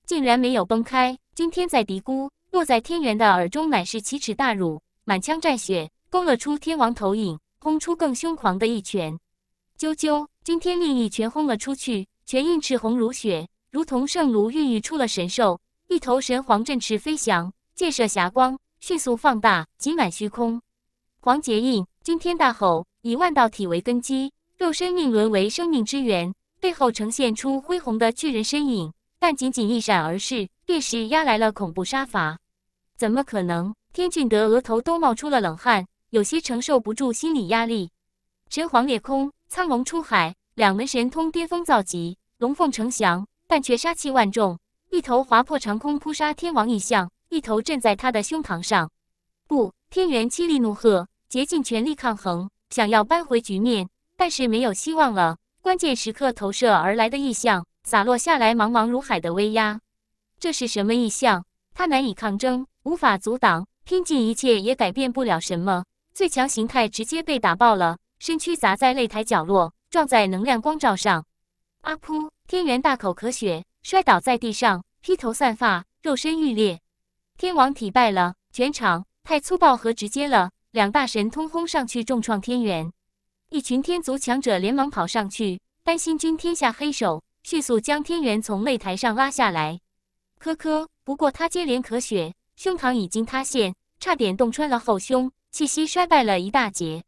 竟然没有崩开！君天在嘀咕，落在天元的耳中乃是奇耻大辱，满腔战血勾勒出天王投影，轰出更凶狂的一拳。啾啾！君天另一拳轰了出去，拳印赤红如血，如同圣炉孕育出了神兽，一头神黄振翅飞翔，溅射霞光，迅速放大，挤满虚空。黄结印！君天大吼，以万道体为根基，肉身命轮为生命之源，背后呈现出恢宏的巨人身影，但仅仅一闪而逝，便是压来了恐怖杀伐。怎么可能？天俊德额头都冒出了冷汗，有些承受不住心理压力。神皇裂空，苍龙出海，两门神通巅峰造极，龙凤呈祥，但却杀气万众。一头划破长空扑杀天王异象，一头镇在他的胸膛上。不，天元凄厉怒喝，竭尽全力抗衡，想要扳回局面。但是没有希望了。关键时刻投射而来的异象，洒落下来茫茫如海的威压。这是什么意象？他难以抗争，无法阻挡，拼尽一切也改变不了什么。最强形态直接被打爆了，身躯砸在擂台角落，撞在能量光照上。阿噗！天元大口咳血，摔倒在地上，披头散发，肉身欲裂。天王体败了，全场太粗暴和直接了。两大神通轰上去，重创天元。一群天族强者连忙跑上去，担心君天下黑手，迅速将天元从擂台上拉下来。科科，不过他接连咳血，胸膛已经塌陷，差点洞穿了后胸，气息衰败了一大截。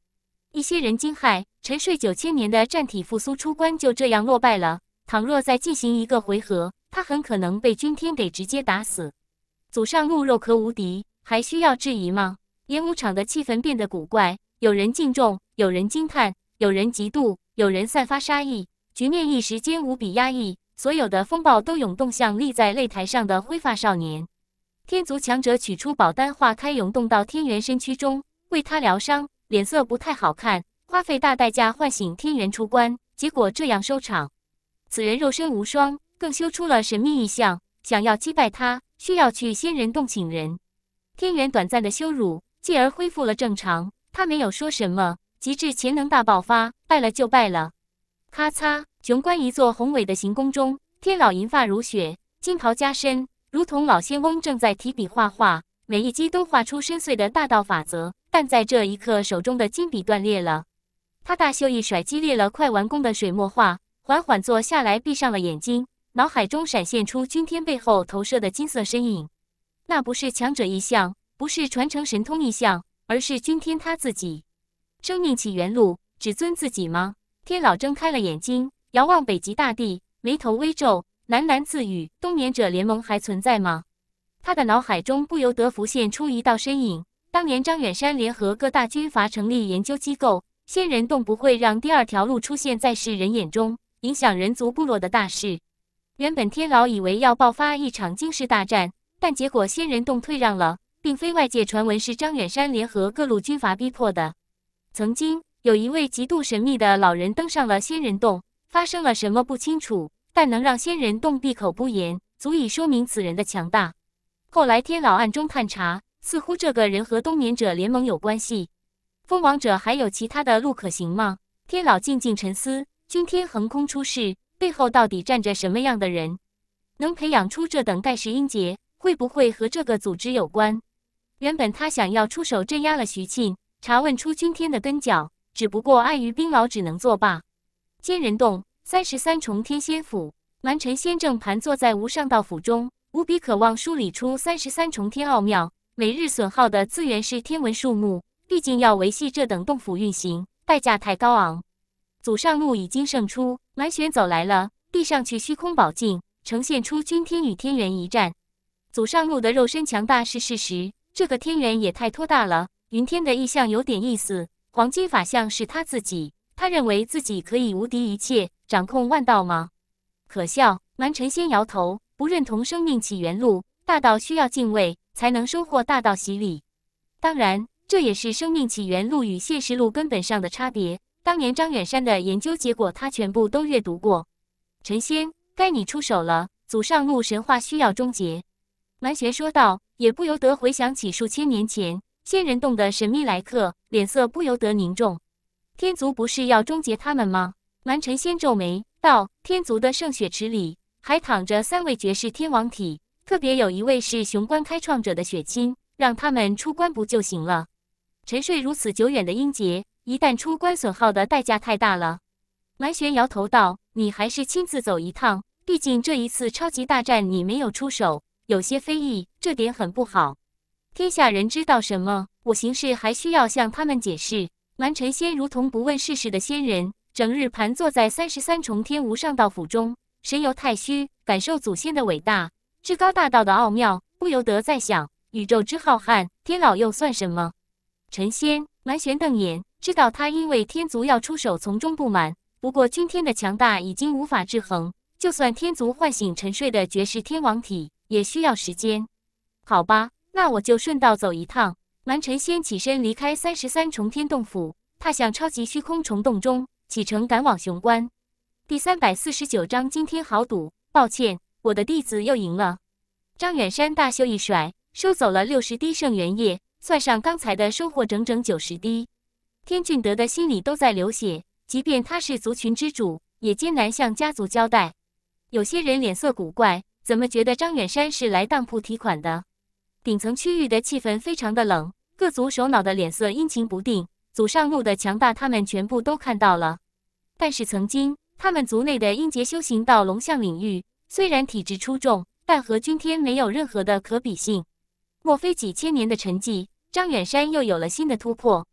一些人惊骇：沉睡九千年的战体复苏出关就这样落败了？倘若再进行一个回合，他很可能被君天给直接打死。祖上怒肉壳无敌，还需要质疑吗？演武场的气氛变得古怪。有人敬重，有人惊叹，有人嫉妒，有人散发杀意，局面一时间无比压抑。所有的风暴都涌动向立在擂台上的灰发少年。天族强者取出宝丹，化开，涌动到天元身躯中，为他疗伤，脸色不太好看。花费大代价唤醒天元出关，结果这样收场。此人肉身无双，更修出了神秘异象。想要击败他，需要去仙人洞请人。天元短暂的羞辱，继而恢复了正常。他没有说什么，极致潜能大爆发，败了就败了。咔嚓，雄关一座宏伟的行宫中，天老银发如雪，金袍加身，如同老仙翁正在提笔画画，每一击都画出深邃的大道法则。但在这一刻，手中的金笔断裂了。他大袖一甩，击裂了快完工的水墨画，缓缓坐下来，闭上了眼睛，脑海中闪现出君天背后投射的金色身影。那不是强者意象，不是传承神通意象。而是君天他自己，生命起源路，只尊自己吗？天老睁开了眼睛，遥望北极大地，眉头微皱，喃喃自语：“冬眠者联盟还存在吗？”他的脑海中不由得浮现出一道身影。当年张远山联合各大军阀成立研究机构，仙人洞不会让第二条路出现在世人眼中，影响人族部落的大事。原本天老以为要爆发一场惊世大战，但结果仙人洞退让了。并非外界传闻是张远山联合各路军阀逼迫的。曾经有一位极度神秘的老人登上了仙人洞，发生了什么不清楚，但能让仙人洞闭口不言，足以说明此人的强大。后来天老暗中探查，似乎这个人和冬眠者联盟有关系。封王者还有其他的路可行吗？天老静静沉思。君天横空出世，背后到底站着什么样的人？能培养出这等盖世英杰，会不会和这个组织有关？原本他想要出手镇压了徐庆，查问出君天的根脚，只不过碍于兵老，只能作罢。仙人洞三十三重天仙府，蛮臣仙正盘坐在无上道府中，无比渴望梳理出三十三重天奥妙。每日损耗的资源是天文数目，毕竟要维系这等洞府运行，代价太高昂。祖上路已经胜出，蛮玄走来了，递上去虚空宝镜，呈现出君天与天元一战。祖上路的肉身强大是事实。这个天元也太托大了，云天的意象有点意思。黄金法相是他自己，他认为自己可以无敌一切，掌控万道吗？可笑！蛮臣先摇头，不认同生命起源路。大道需要敬畏，才能收获大道洗礼。当然，这也是生命起源路与现实路根本上的差别。当年张远山的研究结果，他全部都阅读过。陈仙，该你出手了。祖上路神话需要终结。蛮玄说道。也不由得回想起数千年前仙人洞的神秘来客，脸色不由得凝重。天族不是要终结他们吗？蛮臣先皱眉道：“天族的圣血池里还躺着三位绝世天王体，特别有一位是雄关开创者的血亲，让他们出关不就行了？沉睡如此久远的英杰，一旦出关，损耗的代价太大了。”蛮玄摇头道：“你还是亲自走一趟，毕竟这一次超级大战你没有出手。”有些非议，这点很不好。天下人知道什么？我行事还需要向他们解释？蛮臣仙如同不问世事的仙人，整日盘坐在三十三重天无上道府中，神游太虚，感受祖先的伟大、至高大道的奥妙，不由得在想：宇宙之浩瀚，天老又算什么？陈仙、蛮玄瞪眼，知道他因为天族要出手，从中不满。不过君天的强大已经无法制衡，就算天族唤醒沉睡的绝世天王体，也需要时间。好吧，那我就顺道走一趟。蛮陈仙起身离开三十三重天洞府，踏向超级虚空虫洞中。启程赶往雄关。第三百四十九章，今天好赌。抱歉，我的弟子又赢了。张远山大袖一甩，收走了六十滴圣元液，算上刚才的收获，整整九十滴。天俊德的心里都在流血，即便他是族群之主，也艰难向家族交代。有些人脸色古怪，怎么觉得张远山是来当铺提款的？顶层区域的气氛非常的冷，各族首脑的脸色阴晴不定。祖上路的强大，他们全部都看到了。但是曾经，他们族内的英杰修行到龙象领域，虽然体质出众，但和君天没有任何的可比性。莫非几千年的沉寂，张远山又有了新的突破，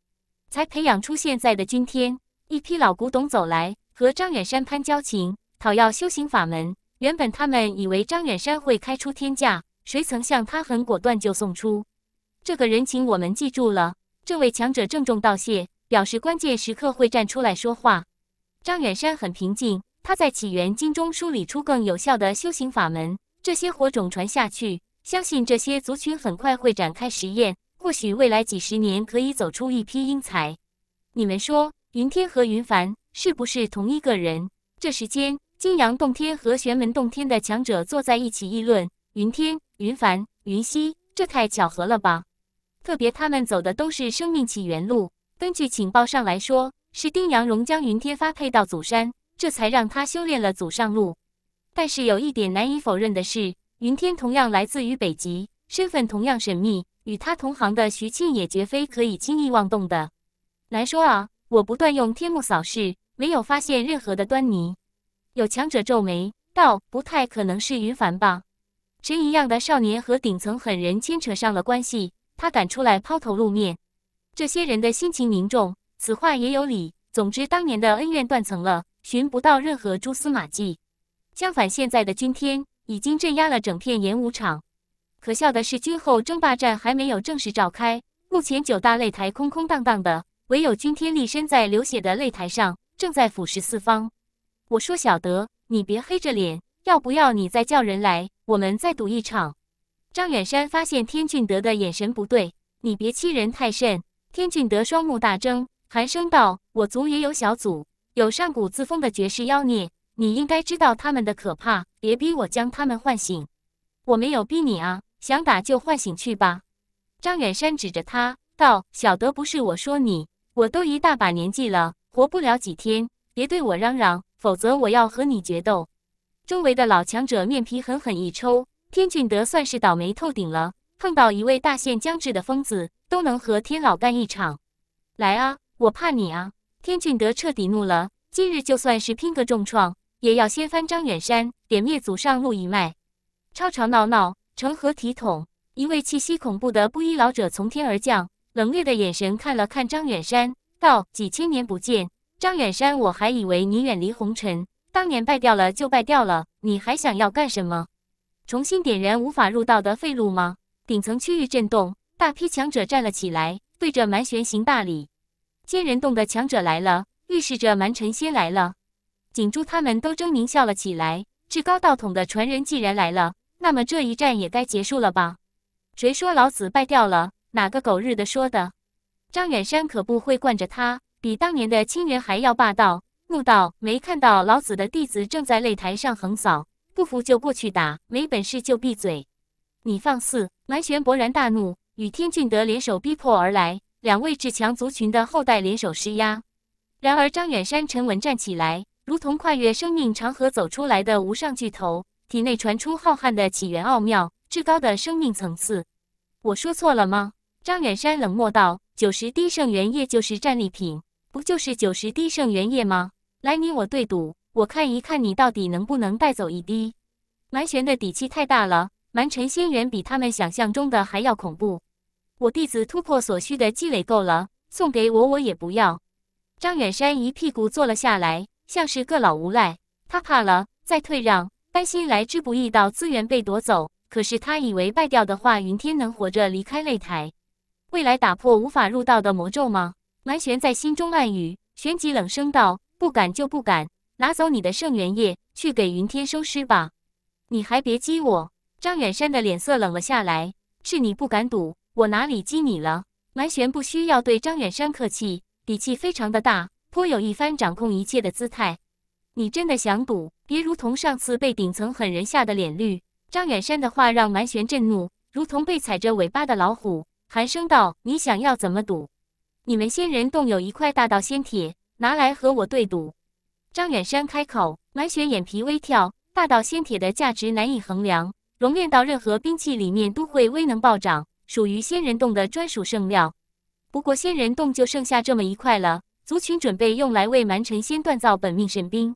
才培养出现在的君天？一批老古董走来，和张远山攀交情，讨要修行法门。原本他们以为张远山会开出天价，谁曾向他很果断就送出。这个人情我们记住了。这位强者郑重道谢，表示关键时刻会站出来说话。张远山很平静，他在起源经中梳理出更有效的修行法门。这些火种传下去，相信这些族群很快会展开实验，或许未来几十年可以走出一批英才。你们说，云天和云凡是不是同一个人？这时间，金阳洞天和玄门洞天的强者坐在一起议论：云天、云凡、云溪，这太巧合了吧？特别他们走的都是生命起源路，根据情报上来说，是丁阳荣将云天发配到祖山，这才让他修炼了祖上路。但是有一点难以否认的是，云天同样来自于北极，身份同样神秘，与他同行的徐庆也绝非可以轻易妄动的。难说啊，我不断用天目扫视，没有发现任何的端倪。有强者皱眉道：“不太可能是云凡吧？神一样的少年和顶层狠人牵扯上了关系。”他敢出来抛头露面，这些人的心情凝重，此话也有理。总之，当年的恩怨断层了，寻不到任何蛛丝马迹。相反，现在的君天已经镇压了整片演武场。可笑的是，君后争霸战还没有正式召开，目前九大擂台空空荡荡的，唯有君天立身在流血的擂台上，正在俯视四方。我说小德，你别黑着脸，要不要你再叫人来，我们再赌一场？张远山发现天俊德的眼神不对，你别欺人太甚。天俊德双目大睁，寒声道：“我族也有小组，有上古自封的绝世妖孽，你应该知道他们的可怕。别逼我将他们唤醒，我没有逼你啊，想打就唤醒去吧。”张远山指着他道：“小德不是我说你，我都一大把年纪了，活不了几天，别对我嚷嚷，否则我要和你决斗。”周围的老强者面皮狠狠一抽。天俊德算是倒霉透顶了，碰到一位大限将至的疯子，都能和天老干一场。来啊，我怕你啊！天俊德彻底怒了，今日就算是拼个重创，也要掀翻张远山，点灭祖上路一脉。吵吵闹闹，成何体统？一位气息恐怖的布衣老者从天而降，冷冽的眼神看了看张远山，道：“几千年不见，张远山，我还以为你远离红尘，当年败掉了就败掉了，你还想要干什么？”重新点燃无法入道的废路吗？顶层区域震动，大批强者站了起来，对着蛮玄行大礼。仙人洞的强者来了，预示着蛮神仙来了。景珠他们都狰狞笑了起来。至高道统的传人既然来了，那么这一战也该结束了吧？谁说老子败掉了？哪个狗日的说的？张远山可不会惯着他，比当年的清源还要霸道，怒道：没看到老子的弟子正在擂台上横扫？不服就过去打，没本事就闭嘴！你放肆！蛮玄勃然大怒，与天俊德联手逼迫而来，两位至强族群的后代联手施压。然而张远山沉稳站起来，如同跨越生命长河走出来的无上巨头，体内传出浩瀚的起源奥妙，至高的生命层次。我说错了吗？张远山冷漠道：“九十滴圣元液就是战利品，不就是九十滴圣元液吗？来，你我对赌！”我看一看你到底能不能带走一滴。蛮玄的底气太大了，蛮尘仙远比他们想象中的还要恐怖。我弟子突破所需的积累够了，送给我我也不要。张远山一屁股坐了下来，像是个老无赖。他怕了，再退让，担心来之不易到资源被夺走。可是他以为败掉的话，云天能活着离开擂台，未来打破无法入道的魔咒吗？蛮玄在心中暗语，旋即冷声道：“不敢就不敢，拿走你的圣元液，去给云天收尸吧。你还别激我。”张远山的脸色冷了下来：“是你不敢赌，我哪里激你了？”蛮玄不需要对张远山客气，底气非常的大，颇有一番掌控一切的姿态。你真的想赌？别如同上次被顶层狠人吓得脸绿。张远山的话让蛮玄震怒，如同被踩着尾巴的老虎，寒声道：“你想要怎么赌？你们仙人洞有一块大道仙铁，拿来和我对赌。”张远山开口，蛮玄眼皮微跳。大道仙铁的价值难以衡量，熔炼到任何兵器里面都会威能暴涨，属于仙人洞的专属圣料。不过仙人洞就剩下这么一块了，族群准备用来为蛮神仙锻造本命神兵。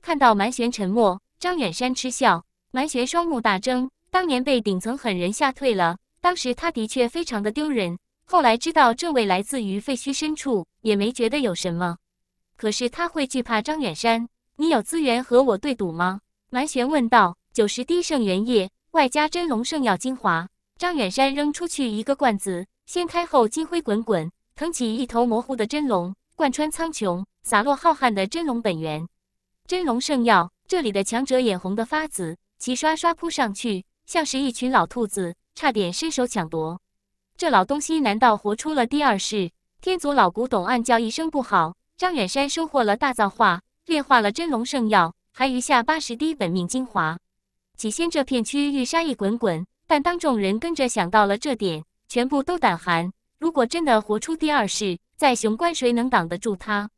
看到蛮玄沉默，张远山嗤笑。蛮玄双目大睁，当年被顶层狠人吓退了，当时他的确非常的丢人。后来知道这位来自于废墟深处，也没觉得有什么。可是他会惧怕张远山？你有资源和我对赌吗？蛮玄问道。九十滴圣元液，外加真龙圣药精华。张远山扔出去一个罐子，掀开后金辉滚滚，腾起一头模糊的真龙，贯穿苍穹，洒落浩瀚的真龙本源。真龙圣药，这里的强者眼红的发紫。齐刷刷扑上去，像是一群老兔子，差点伸手抢夺。这老东西难道活出了第二世？天族老古董暗叫一声不好。张远山收获了大造化，炼化了真龙圣药，还余下八十滴本命精华。起先这片区域杀意滚滚，但当众人跟着想到了这点，全部都胆寒。如果真的活出第二世，在雄关谁能挡得住他？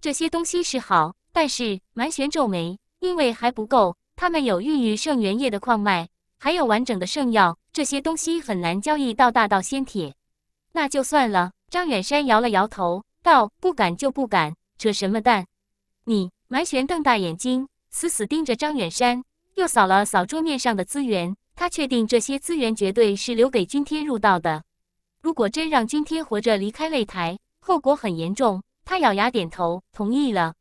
这些东西是好，但是蛮玄皱眉，因为还不够。他们有孕育圣元液的矿脉，还有完整的圣药，这些东西很难交易到大道仙铁。那就算了。张远山摇了摇头，道：“不敢就不敢，扯什么淡？”你蛮玄瞪大眼睛，死死盯着张远山，又扫了扫桌面上的资源。他确定这些资源绝对是留给君天入道的。如果真让君天活着离开擂台，后果很严重。他咬牙点头，同意了。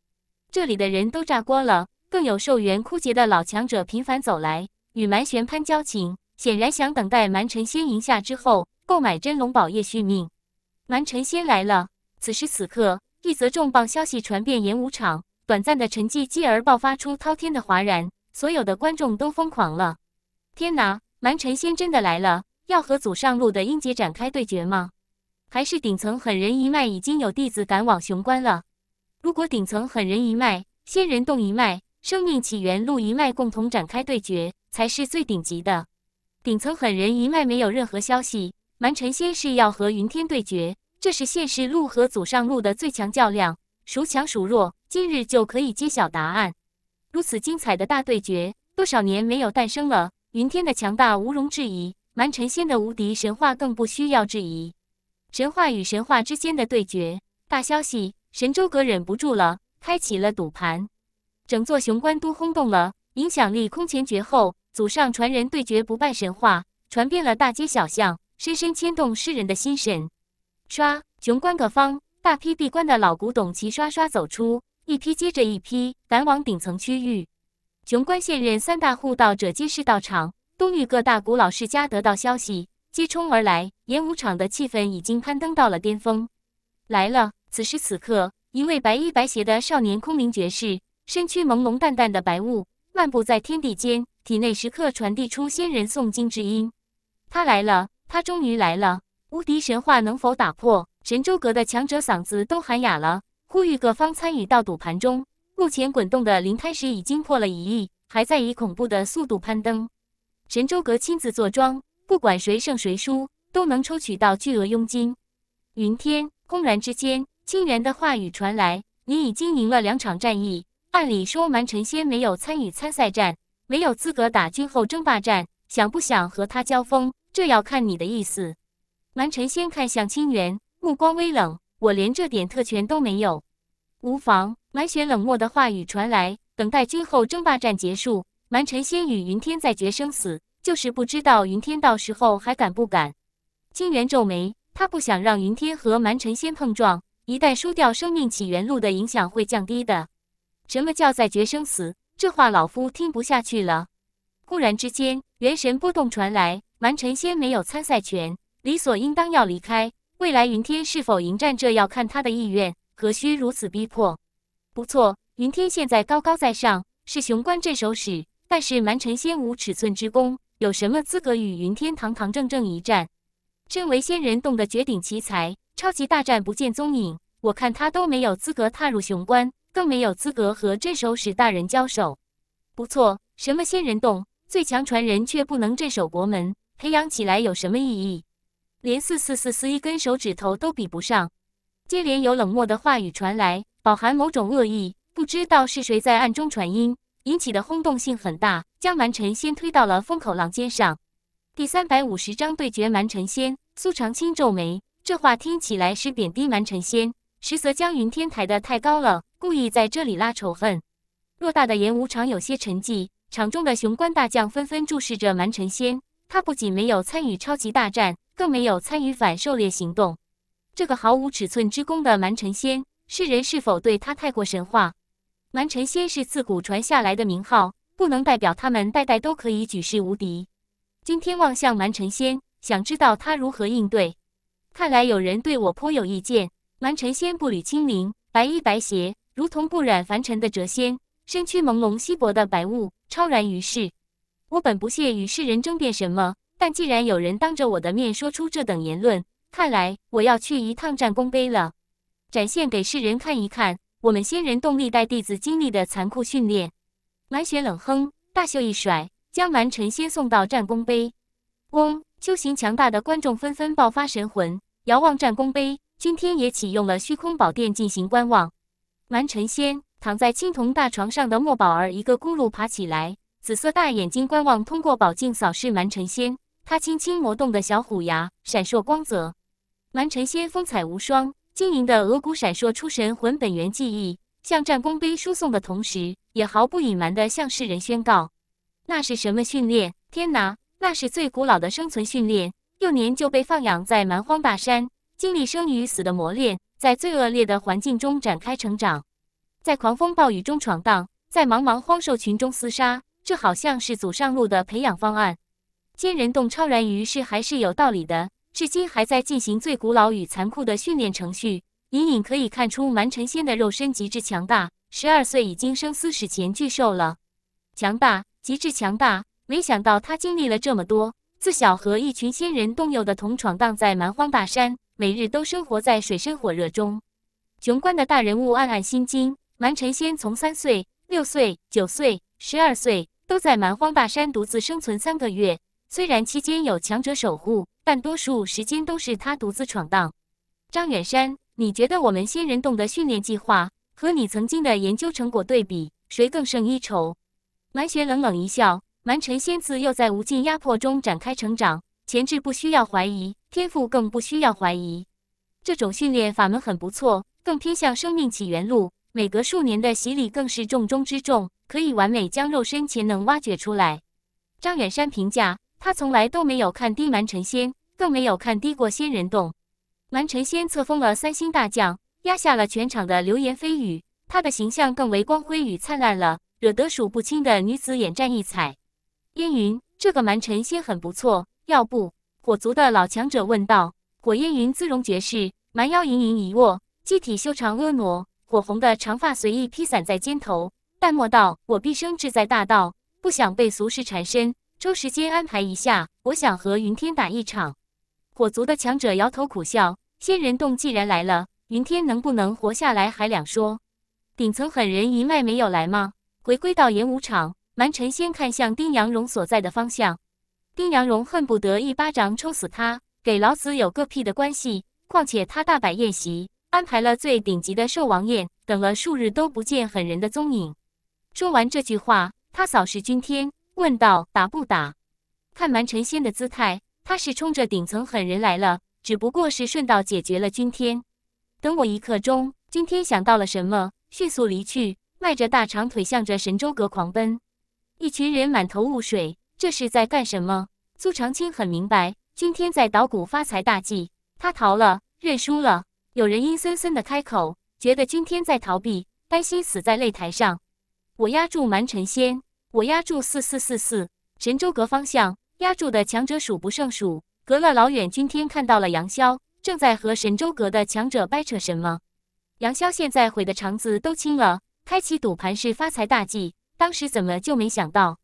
这里的人都炸锅了。更有寿元枯竭的老强者频繁走来，与蛮玄攀交情，显然想等待蛮神仙赢下之后购买真龙宝叶续命。蛮神仙来了！此时此刻，一则重磅消息传遍演武场，短暂的沉寂继而爆发出滔天的哗然，所有的观众都疯狂了。天哪，蛮神仙真的来了！要和祖上路的英杰展开对决吗？还是顶层狠人一脉已经有弟子赶往雄关了？如果顶层狠人一脉、仙人洞一脉，生命起源路一脉共同展开对决，才是最顶级的。顶层狠人一脉没有任何消息。蛮神仙是要和云天对决，这是现世路和祖上路的最强较量，孰强孰弱，今日就可以揭晓答案。如此精彩的大对决，多少年没有诞生了。云天的强大毋容置疑，蛮神仙的无敌神话更不需要质疑。神话与神话之间的对决，大消息，神州阁忍不住了，开启了赌盘。整座雄关都轰动了，影响力空前绝后。祖上传人对决不败神话，传遍了大街小巷，深深牵动世人的心神。刷，雄关各方大批闭关的老古董齐刷刷走出，一批接着一批赶往顶层区域。雄关现任三大护道者皆是到场，东域各大古老世家得到消息，接冲而来。演武场的气氛已经攀登到了巅峰。来了！此时此刻，一位白衣白鞋的少年空灵绝世。身躯朦胧淡淡的白雾，漫步在天地间，体内时刻传递出仙人诵经之音。他来了，他终于来了！无敌神话能否打破？神州阁的强者嗓子都喊哑了，呼吁各方参与到赌盘中。目前滚动的灵胎石已经破了一亿，还在以恐怖的速度攀登。神州阁亲自坐庄，不管谁胜谁输，都能抽取到巨额佣金。云天，轰然之间，清源的话语传来：“你已经赢了两场战役。”按理说，蛮神仙没有参与参赛战，没有资格打君后争霸战。想不想和他交锋，这要看你的意思。蛮神仙看向清源，目光微冷：“我连这点特权都没有。”无妨。满雪冷漠的话语传来：“等待君后争霸战结束，蛮神仙与云天再决生死。就是不知道云天到时候还敢不敢。”清源皱眉，他不想让云天和蛮神仙碰撞，一旦输掉生命起源路的影响会降低的。什么叫在决生死？这话老夫听不下去了。忽然之间，元神波动传来，蛮神仙没有参赛权，理所应当要离开。未来云天是否迎战，这要看他的意愿，何须如此逼迫？不错，云天现在高高在上，是雄关镇守使，但是蛮臣仙无尺寸之功，有什么资格与云天堂堂正正一战？身为仙人洞的绝顶奇才，超级大战不见踪影，我看他都没有资格踏入雄关，更没有资格和镇守使大人交手。不错，什么仙人洞？最强传人却不能镇守国门，培养起来有什么意义？连四四四四一根手指头都比不上。接连有冷漠的话语传来，饱含某种恶意，不知道是谁在暗中传音，引起的轰动性很大，将蛮臣先推到了风口浪尖上。第三百五十章对决蛮臣仙。苏长青皱眉，这话听起来是贬低蛮臣仙，实则将云天抬得太高了，故意在这里拉仇恨。偌大的演武场有些沉寂。场中的雄关大将纷纷注视着蛮臣仙，他不仅没有参与超级大战，更没有参与反狩猎行动。这个毫无尺寸之功的蛮臣仙，世人是否对他太过神话？蛮臣仙是自古传下来的名号，不能代表他们代代都可以举世无敌。今天望向蛮臣仙，想知道他如何应对。看来有人对我颇有意见。蛮臣仙步履轻灵，白衣白鞋，如同不染凡尘的谪仙，身躯朦胧稀薄的白雾。超然于世，我本不屑与世人争辩什么，但既然有人当着我的面说出这等言论，看来我要去一趟战功碑了，展现给世人看一看我们仙人洞历代弟子经历的残酷训练。蛮雪冷哼，大袖一甩，将蛮臣先送到战功碑。嗡，修行强大的观众纷纷爆发神魂，遥望战功碑。君天也启用了虚空宝殿进行观望。蛮臣仙。躺在青铜大床上的莫宝儿一个咕噜爬起来，紫色大眼睛观望，通过宝镜扫视蛮神仙。他轻轻磨动的小虎牙闪烁光泽，蛮神仙风采无双，晶莹的额骨闪烁出神魂本源记忆，向战功碑输送的同时，也毫不隐瞒地向世人宣告：那是什么训练？天哪，那是最古老的生存训练！幼年就被放养在蛮荒大山，经历生与死的磨练，在最恶劣的环境中展开成长。在狂风暴雨中闯荡，在茫茫荒兽群中厮杀，这好像是祖上路的培养方案。仙人洞超然于世还是有道理的，至今还在进行最古老与残酷的训练程序。隐隐可以看出蛮神仙的肉身极致强大，十二岁已经生死史前巨兽了，强大，极致强大。没想到他经历了这么多，自小和一群仙人动友的同闯荡在蛮荒大山，每日都生活在水深火热中。雄关的大人物暗暗心惊。蛮神仙从三岁、六岁、九岁、十二岁都在蛮荒大山独自生存三个月。虽然期间有强者守护，但多数时间都是他独自闯荡。张远山，你觉得我们仙人洞的训练计划和你曾经的研究成果对比，谁更胜一筹？蛮玄冷冷一笑，蛮神仙自幼在无尽压迫中展开成长，潜质不需要怀疑，天赋更不需要怀疑。这种训练法门很不错，更偏向生命起源路。每隔数年的洗礼更是重中之重，可以完美将肉身潜能挖掘出来。张远山评价，他从来都没有看低蛮神仙，更没有看低过仙人洞。蛮神仙册封了三星大将，压下了全场的流言蜚语，他的形象更为光辉与灿烂了，惹得数不清的女子眼战异彩。烟云，这个蛮神仙很不错，要不？火族的老强者问道。火烟云姿容绝世，蛮腰盈盈一握，机体修长婀娜。火红的长发随意披散在肩头，淡漠道：“我毕生志在大道，不想被俗世缠身。抽时间安排一下，我想和云天打一场。”火族的强者摇头苦笑：“仙人洞既然来了，云天能不能活下来还两说。顶层狠人一脉没有来吗？”回归到演武场，蛮臣先看向丁阳荣所在的方向。丁阳荣恨不得一巴掌抽死他，给老子有个屁的关系！况且他大摆宴席。安排了最顶级的兽王宴，等了数日都不见狠人的踪影。说完这句话，他扫视君天，问道：“打不打？”看蛮神仙的姿态，他是冲着顶层狠人来了，只不过是顺道解决了君天。等我一刻钟。君天想到了什么，迅速离去，迈着大长腿向着神州阁狂奔。一群人满头雾水，这是在干什么？苏长青很明白，君天在捣鼓发财大计，他逃了，认输了。有人阴森森的开口，觉得君天在逃避，担心死在擂台上。我压住蛮神仙，我压住四四四四神州阁方向，压住的强者数不胜数。隔了老远，君天看到了杨潇，正在和神州阁的强者掰扯什么。杨潇现在悔的肠子都青了，开启赌盘是发财大计，当时怎么就没想到？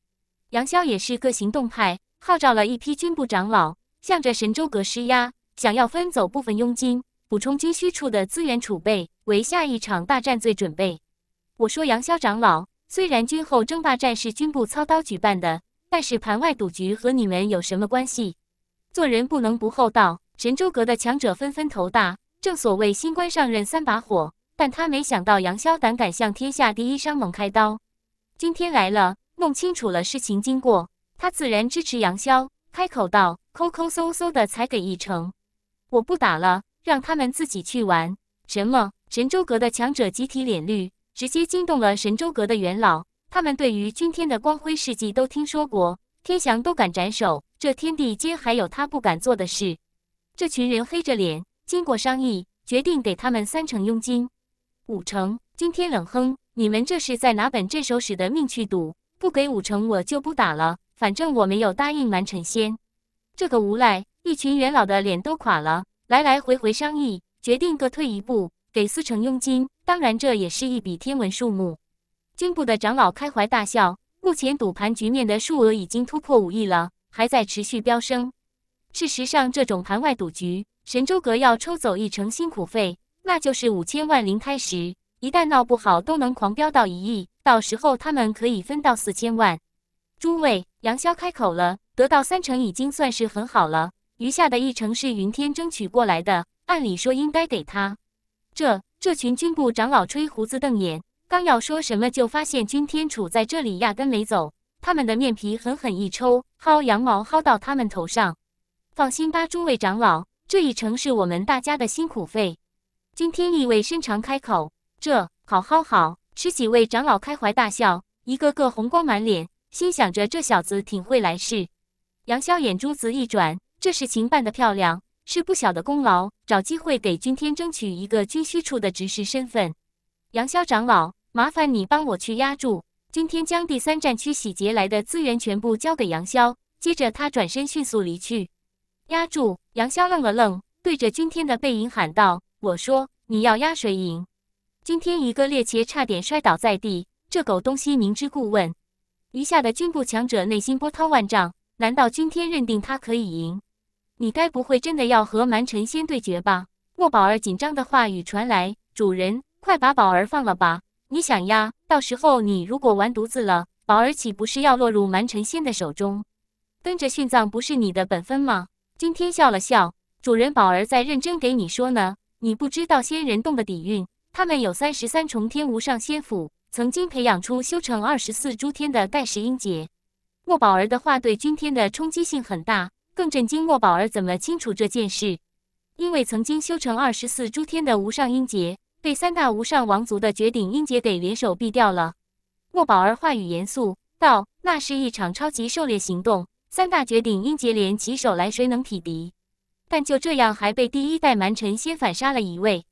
杨潇也是个行动派，号召了一批军部长老，向着神州阁施压，想要分走部分佣金。补充军需处的资源储备，为下一场大战做准备。我说杨潇长老，虽然军后争霸战是军部操刀举办的，但是盘外赌局和你们有什么关系？做人不能不厚道。神州阁的强者纷纷头大，正所谓新官上任三把火，但他没想到杨潇胆敢向天下第一商盟开刀。今天来了，弄清楚了事情经过，他自然支持杨潇，开口道：“抠抠搜搜的才给一成，我不打了。”让他们自己去玩。什么？神州阁的强者集体脸绿，直接惊动了神州阁的元老。他们对于君天的光辉事迹都听说过，天翔都敢斩首，这天地间还有他不敢做的事？这群人黑着脸，经过商议，决定给他们三成佣金。五成？君天冷哼：“你们这是在拿本镇守使的命去赌？不给五成，我就不打了。反正我没有答应蛮臣仙。”这个无赖，一群元老的脸都垮了。来来回回商议，决定各退一步，给四成佣金。当然，这也是一笔天文数目。军部的长老开怀大笑。目前赌盘局面的数额已经突破五亿了，还在持续飙升。事实上，这种盘外赌局，神州阁要抽走一成辛苦费，那就是五千万零开石。一旦闹不好，都能狂飙到一亿，到时候他们可以分到四千万。诸位，杨潇开口了，得到三成已经算是很好了。余下的一成是云天争取过来的，按理说应该给他。这这群军部长老吹胡子瞪眼，刚要说什么，就发现君天杵在这里，压根没走。他们的面皮狠狠一抽，薅羊毛薅到他们头上。放心吧，诸位长老，这一程是我们大家的辛苦费。君天意味深长开口：“这好好好。”十几位长老开怀大笑，一个个红光满脸，心想着这小子挺会来事。杨潇眼珠子一转。这事情办得漂亮，是不小的功劳。找机会给君天争取一个军需处的执事身份。杨潇长老，麻烦你帮我去压住。君天将第三战区洗劫来的资源全部交给杨潇，接着他转身迅速离去。压住！杨潇愣了愣，对着君天的背影喊道：“我说你要压谁赢？”君天一个趔趄，差点摔倒在地。这狗东西明知故问。余下的军部强者内心波涛万丈。难道君天认定他可以赢？你该不会真的要和蛮臣仙对决吧？莫宝儿紧张的话语传来：“主人，快把宝儿放了吧！你想呀，到时候你如果完犊子了，宝儿岂不是要落入蛮臣仙的手中？跟着殉葬不是你的本分吗？”君天笑了笑：“主人，宝儿在认真给你说呢。你不知道仙人洞的底蕴，他们有三十三重天无上仙府，曾经培养出修成二十四诸天的盖世英杰。”莫宝儿的话对君天的冲击性很大。更震惊，莫宝儿怎么清楚这件事？因为曾经修成二十四诸天的无上英杰，被三大无上王族的绝顶英杰给联手毙掉了。莫宝儿话语严肃道：“那是一场超级狩猎行动，三大绝顶英杰联起手来，谁能匹敌？但就这样，还被第一代蛮臣先反杀了一位。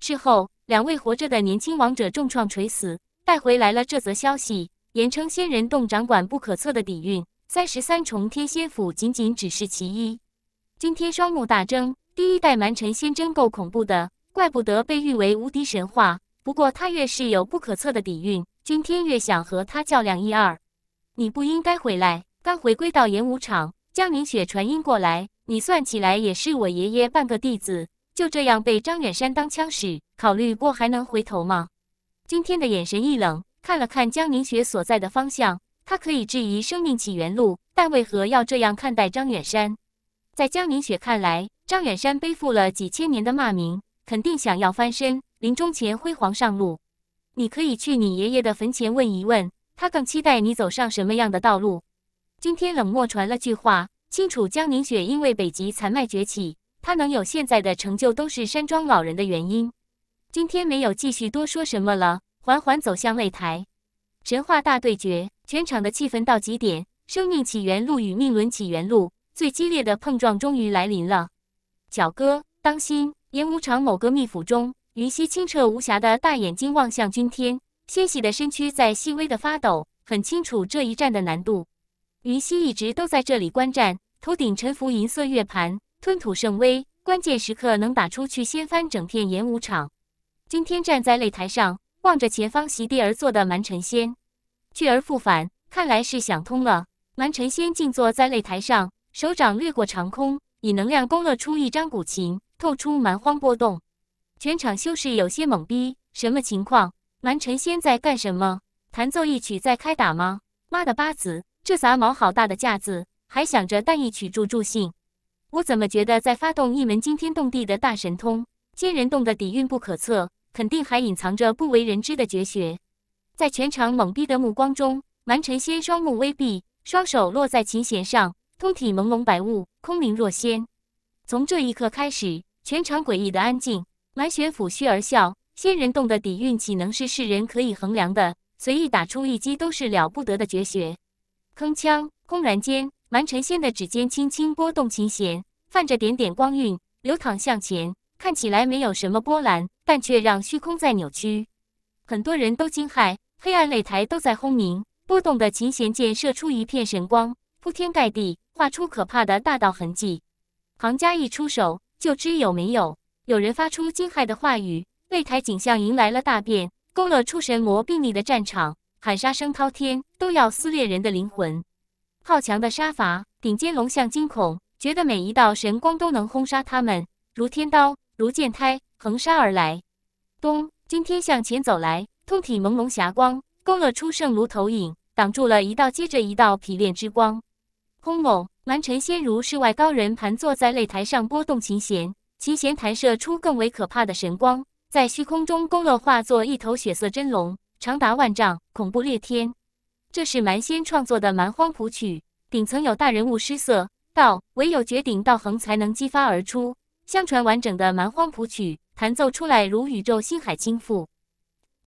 事后，两位活着的年轻王者重创垂死，带回来了这则消息，言称仙人洞掌管不可测的底蕴。”三十三重天仙府仅仅只是其一。君天双目大睁，第一代蛮臣仙真够恐怖的，怪不得被誉为无敌神话。不过他越是有不可测的底蕴，君天越想和他较量一二。你不应该回来，刚回归到演武场，江凝雪传音过来，你算起来也是我爷爷半个弟子，就这样被张远山当枪使，考虑过还能回头吗？君天的眼神一冷，看了看江凝雪所在的方向。他可以质疑生命起源路，但为何要这样看待张远山？在江凝雪看来，张远山背负了几千年的骂名，肯定想要翻身，临终前辉煌上路。你可以去你爷爷的坟前问一问，他更期待你走上什么样的道路。今天冷漠传了句话，清楚江凝雪因为北极残脉崛起，他能有现在的成就，都是山庄老人的原因。今天没有继续多说什么了，缓缓走向擂台。神话大对决，全场的气氛到极点。生命起源路与命轮起源路最激烈的碰撞终于来临了。小哥，当心！演武场某个秘府中，云溪清澈无瑕的大眼睛望向君天，纤细的身躯在细微的发抖，很清楚这一战的难度。云溪一直都在这里观战，头顶沉浮银色月盘，吞吐圣威，关键时刻能打出去，掀翻整片演武场。君天站在擂台上，望着前方席地而坐的蛮晨仙，去而复返，看来是想通了。蛮晨仙静坐在擂台上，手掌掠过长空，以能量勾勒出一张古琴。透出蛮荒波动，全场修士有些懵逼，什么情况？蛮晨仙在干什么？弹奏一曲在开打吗？妈的八子，这杂毛好大的架子，还想着弹一曲助助兴？我怎么觉得在发动一门惊天动地的大神通？仙人洞的底蕴不可测，肯定还隐藏着不为人知的绝学。在全场懵逼的目光中，蛮晨仙双目微闭，双手落在琴弦上，通体朦胧白雾，空灵若仙。从这一刻开始。全场诡异的安静，满玄抚须而笑。仙人洞的底蕴岂能是世人可以衡量的？随意打出一击都是了不得的绝学。铿锵！轰然间，蛮晨仙的指尖轻轻拨动琴弦，泛着点点光晕，流淌向前。看起来没有什么波澜，但却让虚空在扭曲。很多人都惊骇，黑暗擂台都在轰鸣。波动的琴弦箭射出一片神光，铺天盖地，画出可怕的大道痕迹。行家一出手。就知有没有？有人发出惊骇的话语，擂台景象迎来了大变，勾勒出神魔并立的战场，喊杀声滔天，都要撕裂人的灵魂。好强的杀伐，顶尖龙象惊恐，觉得每一道神光都能轰杀他们，如天刀，如剑胎，横杀而来。咚！君天向前走来，通体朦胧霞光，勾勒出圣炉投影，挡住了一道接着一道匹练之光。轰隆！蛮晨仙如世外高人，盘坐在擂台上，拨动琴弦，琴弦弹射出更为可怕的神光，在虚空中勾勒化作一头血色真龙，长达万丈，恐怖裂天。这是蛮仙创作的蛮荒谱曲，顶层有大人物失色道，唯有绝顶道恒才能激发而出。相传完整的蛮荒谱曲弹奏出来，如宇宙星海倾覆。